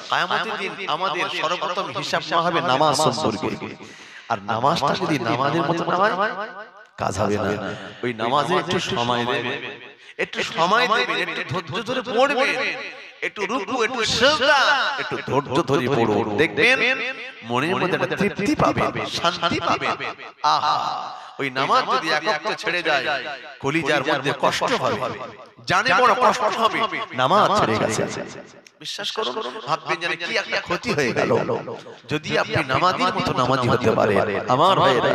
কিয়ামতের দিন আমাদের সর্বপ্রথম হিসাব নেওয়া হবে নামাজ সম্পর্কে। আর নামাজটা যদি নামাজের মতো না হয় কাজ হবে না। ওই নামাজে একটু সময় দেবে। একটু সময় দেবে একটু ধৈর্য ধরে পড়বে। একটু রুকু একটু সিজদা একটু ধৈর্য ধরে পড়ুন। দেখবেন মনের মধ্যে একটা তৃপ্তি পাবেন শান্তি পাবেন। আহা ওই নামাজ যদি একত্রে ছেড়ে যায় কলিজার মধ্যে কষ্ট হবে। জানে বড় কষ্ট হবে। নামাজ ছেড়ে গেছে। বিশ্বাস করুন ভাববেন কি একটা ক্ষতি হয়ে গেল। যদি আপনি নামাজের মতো নামাজি হতে পারেন। আমার ভাইরা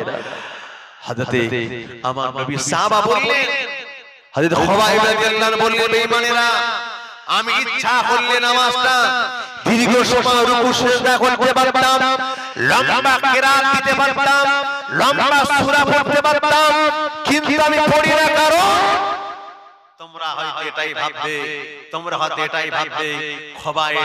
হাদাতে আমার নবী সাহাবা বললেন হযরত খুবাইব রাদিয়াল্লাহু বললেন বেঈমানেরা আমি ইচ্ছা করলে নামাজটা দীর্ঘ সময় রুকু সিজদা করতে পারতাম লম্বা কেরাত দিতে পারতাম লম্বা সূরা পড়তে পারতাম কিন্তু আমি পড়ি না। কারণ তোমরা হয়তো এটাই ভাববে তোমরা হয়তো এটাই ভাববে খবায়ে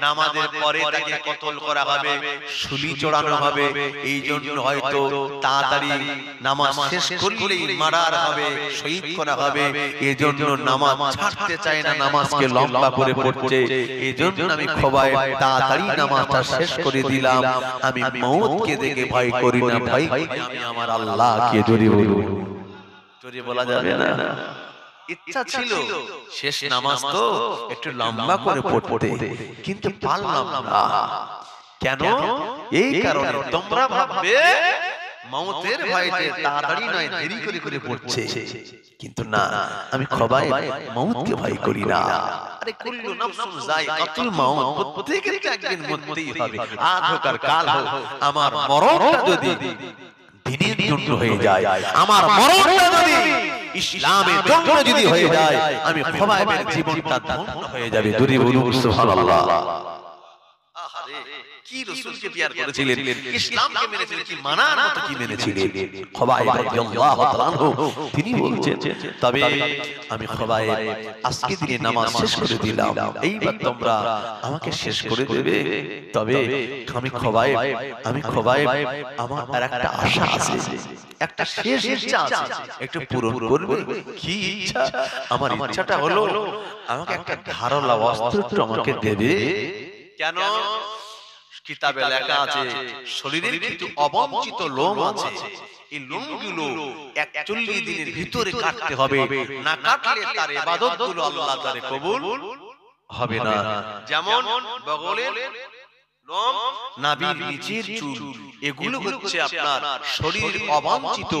নামাজের পরে তাকে কতল করা হবে শুলি চড়ানো হবে এই জন্য হয়তো তাড়াতাড়ি নামাজ শেষ করলেই মারার হবে শহীদ করা হবে এই জন্য নামাজ ছাড়তে চায় না নামাজকে লম্বা করে পড়ছে এই জন্য আমি খবায়ে তাড়াতাড়ি নামাজটা শেষ করে দিলাম আমি মৌতকে দেখে ভয় করি না করি আমি আমার আল্লাহকে জড়িয়ে বলব জড়িয়ে বলা যাবে না ইচ্ছা ছিল। শেষ নামাজ তো একটু লম্বা করে পড়তে। কিন্তু পারলাম না। কেন? এই কারণে তোমরা ভাববে মমতের ভয়তে তাড়াতাড়ি নয় দেরি করে করে পড়ছে কিন্তু না আমি খবাই মৌতকে ভয় করি না। আরে কুল্লু নাফসুন যায়কাতুল মাউত প্রত্যেকের একদিন মরতেই হবে। আজ হোক আর কাল হোক আমার মরণটা যদি দিনের জন্য হয়ে যায়। আমার মরণটা যদি ইসলামের জন্য যদি হয়ে যায় আমি খোবাইবের জীবনটা ধন্য হয়ে যাবে। দূরে বলুন সুবহানাল্লাহ। কি রাসূলকে পিয়ার করেছিলেন। ইসলামকে মেনেছিলেন কি মানার মতো কি মেনেছিলেন খোবাইব রাদিয়াল্লাহু তাআলা তিনি বলছেন তবে আমি আজকে দিনে নামাজ শেষ করে দিলাম। এইবার তোমরা আমাকে শেষ করে দেবে। তবে আমি খোবাইব আমি খোবাইব আমার আর একটা আশা আছে। একটা শেষ ইচ্ছা আছে। একটু পূরণ করবে। কি ইচ্ছা? আমার ইচ্ছাটা হলো আমাকে একটা ধারালা অস্ত্র আমাকে দেবে। কেন কিতাবে লেখা আছে শরীরের কিন্তু অবঞ্চিত লোম আছে। এই লোমগুলো একচল্লিশ দিনের ভিতরে কাটতে হবে। না কাটলে তার এবাদতগুলো আল্লাহ তারে কবুল হবে না। যেমন বগলের নাভির নিচের চুল। এগুলো হচ্ছে আপনার শরীর অবাঞ্ছিত।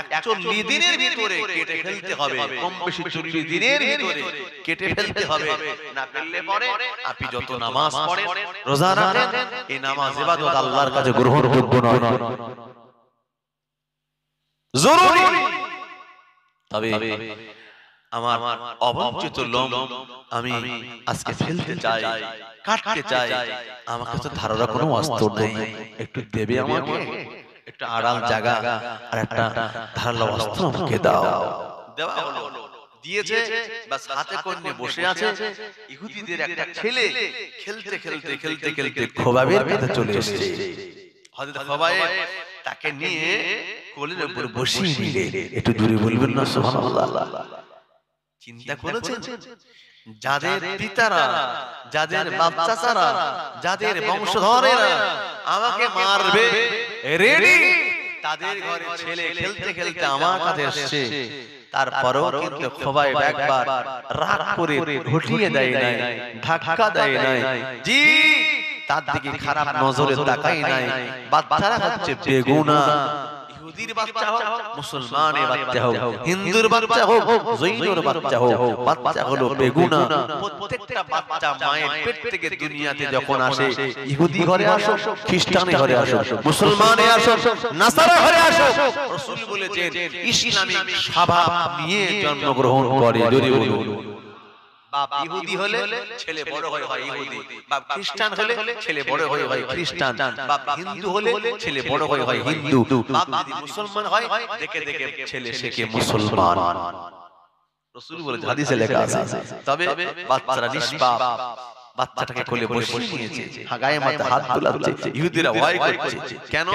একচল্লিশ দিনের ভিতরে কেটে ফেলতে হবে। কম বেশি চল্লিশ দিনের ভিতরে কেটে ফেলতে হবে। না ফেললে পরে আপনি যত নামাজ পড়েন রোজা রাখেন এই নামাজ ইবাদত আল্লাহর কাছে গ্রহণযোগ্য নয়। জরুরি! তবে আমার অবাঞ্ছিত লোম আমি আজকে ফেলতে চাই। কাটতে চাই। আমাকে তো ধারণা কোনো অস্ত্র নেই। একটু দেবে আমাকে? একটা আড়াল জায়গা আর একটা ধারালো অস্ত্র আমাকে দাও। দেওয়া হলো। দিয়েছে বাস হাতে করে নিয়ে বসে আছে। ইহুদিদের একটা ছেলে খেলতে খেলতে খেলতে খেলতে খোবাবের কাছে চলে এসেছে। হযরত খোবায়ে তাকে নিয়ে কোলের উপর বসিয়ে নিলে একটু দূরে বলবেন না সুবহানাল্লাহ। চিন্তা করেছেন? যাদের পিতারা যাদের বাচ্চারা যাদের বংশধরেরা আমাকে মারবে। রেডি তাদের ঘরে ছেলে খেলতে খেলতে আমার কাছে এসেছে। তারপরেও কিন্তু খোবাই একবার রাগ করে ঘটিয়ে দেয় নাই ধাক্কা দেয় নাই। জি তার দিকে খারাপ নজরে তাকাই নাই। বাচ্চারা হচ্ছে বেগুনা। ইহুদির বাচ্চা হোক মুসলমানের বাচ্চা হোক হিন্দুর বাচ্চা হোক জৈনর বাচ্চা হোক বাচ্চা হলো বেগুনা। প্রত্যেকটা বাচ্চা মায়ের পেট থেকে দুনিয়াতে যখন আসে ইহুদি ঘরে আসো খ্রিস্টানে ঘরে আসো মুসলমানে আসো নাসারা ঘরে আসো রাসূল বলেছেন ইসলামিক স্বভাব নিয়ে জন্মগ্রহণ করে যদি বলুন। বাপ ইহুদি হলে ছেলে বড় হয়ে হয় ইহুদি। বাপ খ্রিস্টান হলে ছেলে বড় হয়ে হয় খ্রিস্টান। বাপ হিন্দু হলে ছেলে বড় হয়ে হয় হিন্দু। বাপ যদি মুসলমান হয় দেখে দেখে ছেলে শেখে মুসলমান। রাসূল বলে হাদিসে লেখা আছে। তবে বাচ্চারা নিষ্পাপ। বাচ্চাটাকে কোলে বসিয়ে নিয়েছে। হাগায় মাথা হাত তোলাচ্ছে। ইহুদিরা ভয় করছে। কেন?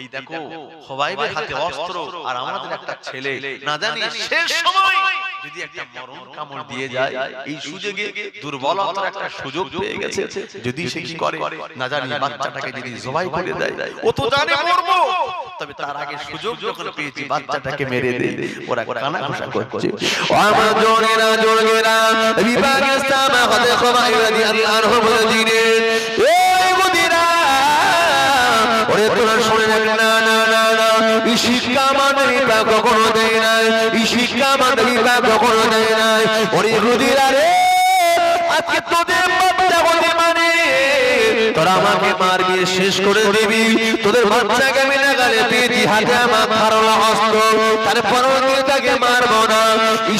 এই দেখো খোবাইবের হাতে অস্ত্র আর আমাদের একটা ছেলে না জানি শেষ সময় যদি একটা মরণ কামড় দিয়ে যায় এই সুযোগে দুর্বলতার একটা সুযোগ পেয়ে গেছে। যদি সে কি করে না জানি বাচ্চাটাকে যদি জবাই করে দেয়। ও তো জানে মরবো। তবে তার আগে সুযোগ যখন পেয়েছি বাচ্চাটাকে মেরে দেই ওরা কানা ঘোষা করছে। আমার জোরেরা জোরেরা বিবাগে সামা হদে খবাই রাদিয়াল্লাহু আনহু বলে দিনে এই এই শিক্ষা মানবিকা কখনো দেয় না এই শিক্ষা মানবিকা কখনো দেয় না ওরে মুদিরা রে, আজকে তোদের বাচ্চা হতে মানে তোরা আমাকে মারবি শেষ করে দিবি। তোদের বাচ্চাকে আমি লাগালে পেয়েছি, হাতে আমার ধারণা অস্ত্র। তারপরও তুই তাকে মারবো না।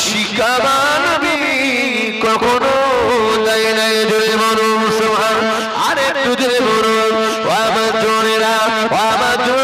শিক্ষা মানবি কখনো দেয় নাই। জোরে সোহান আরে তুজরে মরুম আমার জোরেরা আমার জোরেরা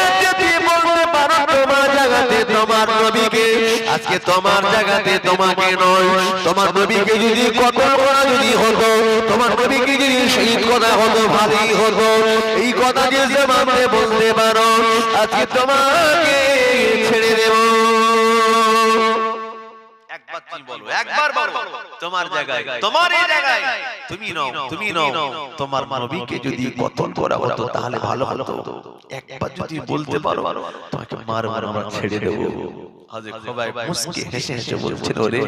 তোমার জায়গাতে তোমার নবীকে। আজকে তোমার জায়গাতে তোমাকে নয়। তোমার নবীকে যদি কতল করা যদি হতো, তোমার নবীকে যদি শহীদ করা হতো, ভালোই হতো। এই কথা যে জবানে বলতে পারো, আজকে তোমাকে ছেড়ে দেব। তুমি বলো একবার বলো। তোমার জায়গায়। তোমার এই জায়গায়। তুমি নও তুমি নও। তোমার নবীকে যদি কতল করা হতো তাহলে ভালো হতো। একবার যদি বলতে পারো তোমাকে মারবো আমরা ছেড়ে দেবো। হাজে খোবাই মুস্কি হেসে হেসে বলছিল রে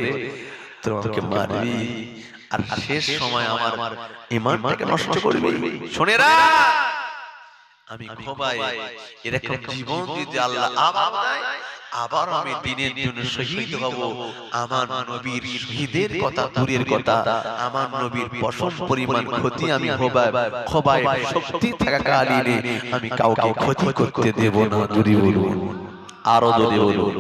তোমাকে মারবি। আর শেষ সময় আমার ইমানটাকে নষ্ট করবি। শোনেরা! আমি খোবাই এরকম জীবন যদি আল্লাহ আবার দেয় আবার আমি দিনের জন্য শহীদ হব। আমার নবীর শহীদের কথা দূরের কথা আমার নবীর পশম পরিমাণ ক্ষতি আমি হবাই খোবাই শক্তি থাকাকালীনে আমি কাউকে ক্ষতি করতে দেব না দূরে বলুন। আরও যদি বলুন।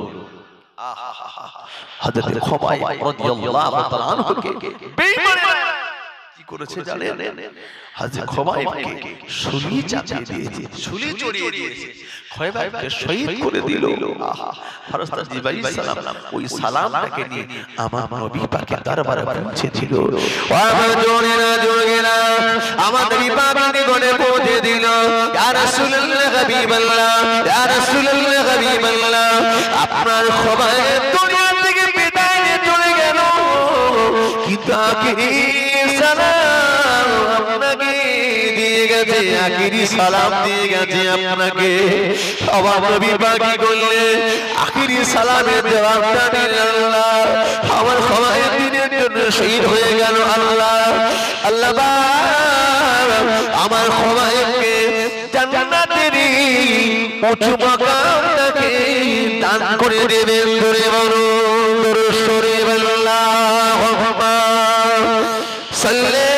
হযরত খোবাই রাদিয়াল্লাহু তাআলা আনহুকে বেঈমানেরা কি করেছে জানেন? হযরত খোবাইবকে শুলি চাপিয়ে দিয়েছে শুলি চড়িয়ে দিয়েছে। খোবাইবকে শহীদ করে দিল। আহা ফেরেশতা জিবরাইল সালাম। ওই সালামটাকে নিয়ে আমার নবী পাকের দরবারে পৌঁছে দিল ও আমার জোরেরা জোরেরা আমার নবী পাকের গনে পৌঁছে দিল ইয়া রাসূলুল্লাহ হাবিবাল্লাহ ইয়া রাসূলুল্লাহ হাবিবাল্লাহ আপনার সবাই দুনিয়া থেকে বিদায় নিয়ে চলে গেল। আখিরি দিয়ে আখিরি সালাম দিয়ে গেছে আপনাকে। সবার নবী পাকি করলে আখিরি সালামের জবাবটা দিলেন আল্লাহ। আমার সবাই দিনের জন্য শহীদ হয়ে গেল আল্লাহ। আল্লাহ আমার সবাইকে জান্নাতেরই উঁচু মাকামটাকে দান করে দেবেন ধরে বলো সরে আল্লাহুম্মা সাল্লি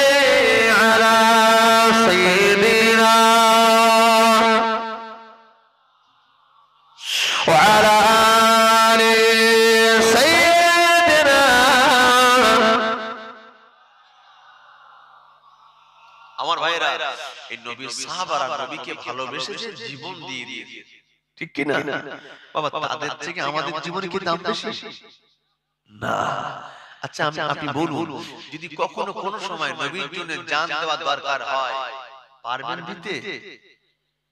নবীর সাহাবারা নবীকে ভালোবেসেছে জীবন দিয়ে দিয়েছে। ঠিক কি না বাবা তাদের থেকে আমাদের জীবনে কি দাম বেশি? না। আচ্ছা আমি আপনি বলুন যদি কখনো কোন সময় নবীর জন্য জান দেওয়া দরকার হয় পারবেন দিতে?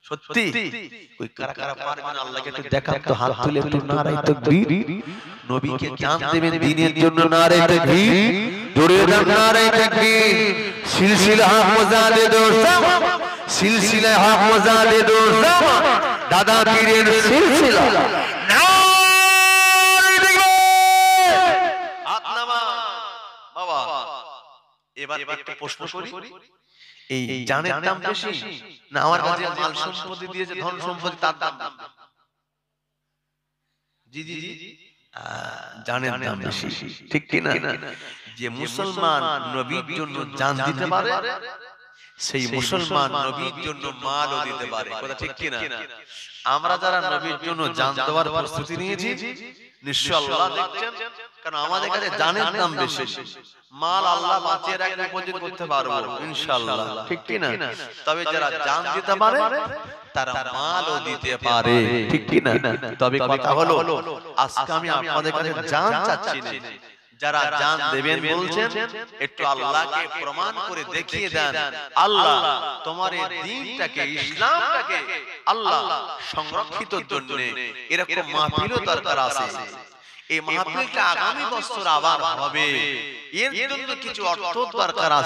সত্যি ওই কারা কারা পারবেন আল্লাহকে একটু দেখান তো হাত তুলে একটু নারাই তাকবীর নবীকে জান দেবেন দিনের জন্য নারাই তাকবীর জোরে দাম নারে তাকবীর সিলসিলা হক মজাদে দোস্তাম সিলসিলা হক মজাদে দোস্তাম দাদা পীরের সিলসিলা এবার একটা প্রশ্ন করি এই জানের দাম বেশি না আমার কাছে মাল সম্পত্তি দিয়েছে ধন সম্পত্তি তার দাম। জি জি জি জানের দাম বেশি। ঠিক কি না যে মুসলমান নবীর জন্য জান দিতে পারে সেই মুসলমান নবীর জন্য মালও দিতে পারে। কথা ঠিক কি না আমরা যারা নবীর জন্য জান দেওয়ার প্রস্তুতি নিয়েছি নিশ্চয় আল্লাহ দেখছেন? কারণ আমাদের কাছে জানের দাম বেশি। মাল আল্লাহ বাঁচিয়ে রাখবে উপযোগ করতে পারব ইনশাআল্লাহ। ঠিক কি না তবে যারা জান দিতে পারে তারা মালও দিতে পারে। ঠিক কি না তবে কথা হলো আজকে আমি আপনাদের কাছে জান চাচ্ছি না। যারা জান দেবেন বলছেন একটু আল্লাহকে প্রমাণ করে দেখিয়ে দেন। আল্লাহ তোমার এই দিনটাকে ইসলামটাকে আল্লাহ সংরক্ষিত জন্য এরকম মাহফিলও দরকার আছে। এই মাহফিলটা আগামী বছর আবার হবে। এর জন্য কিছু অর্থ দরকার আছে।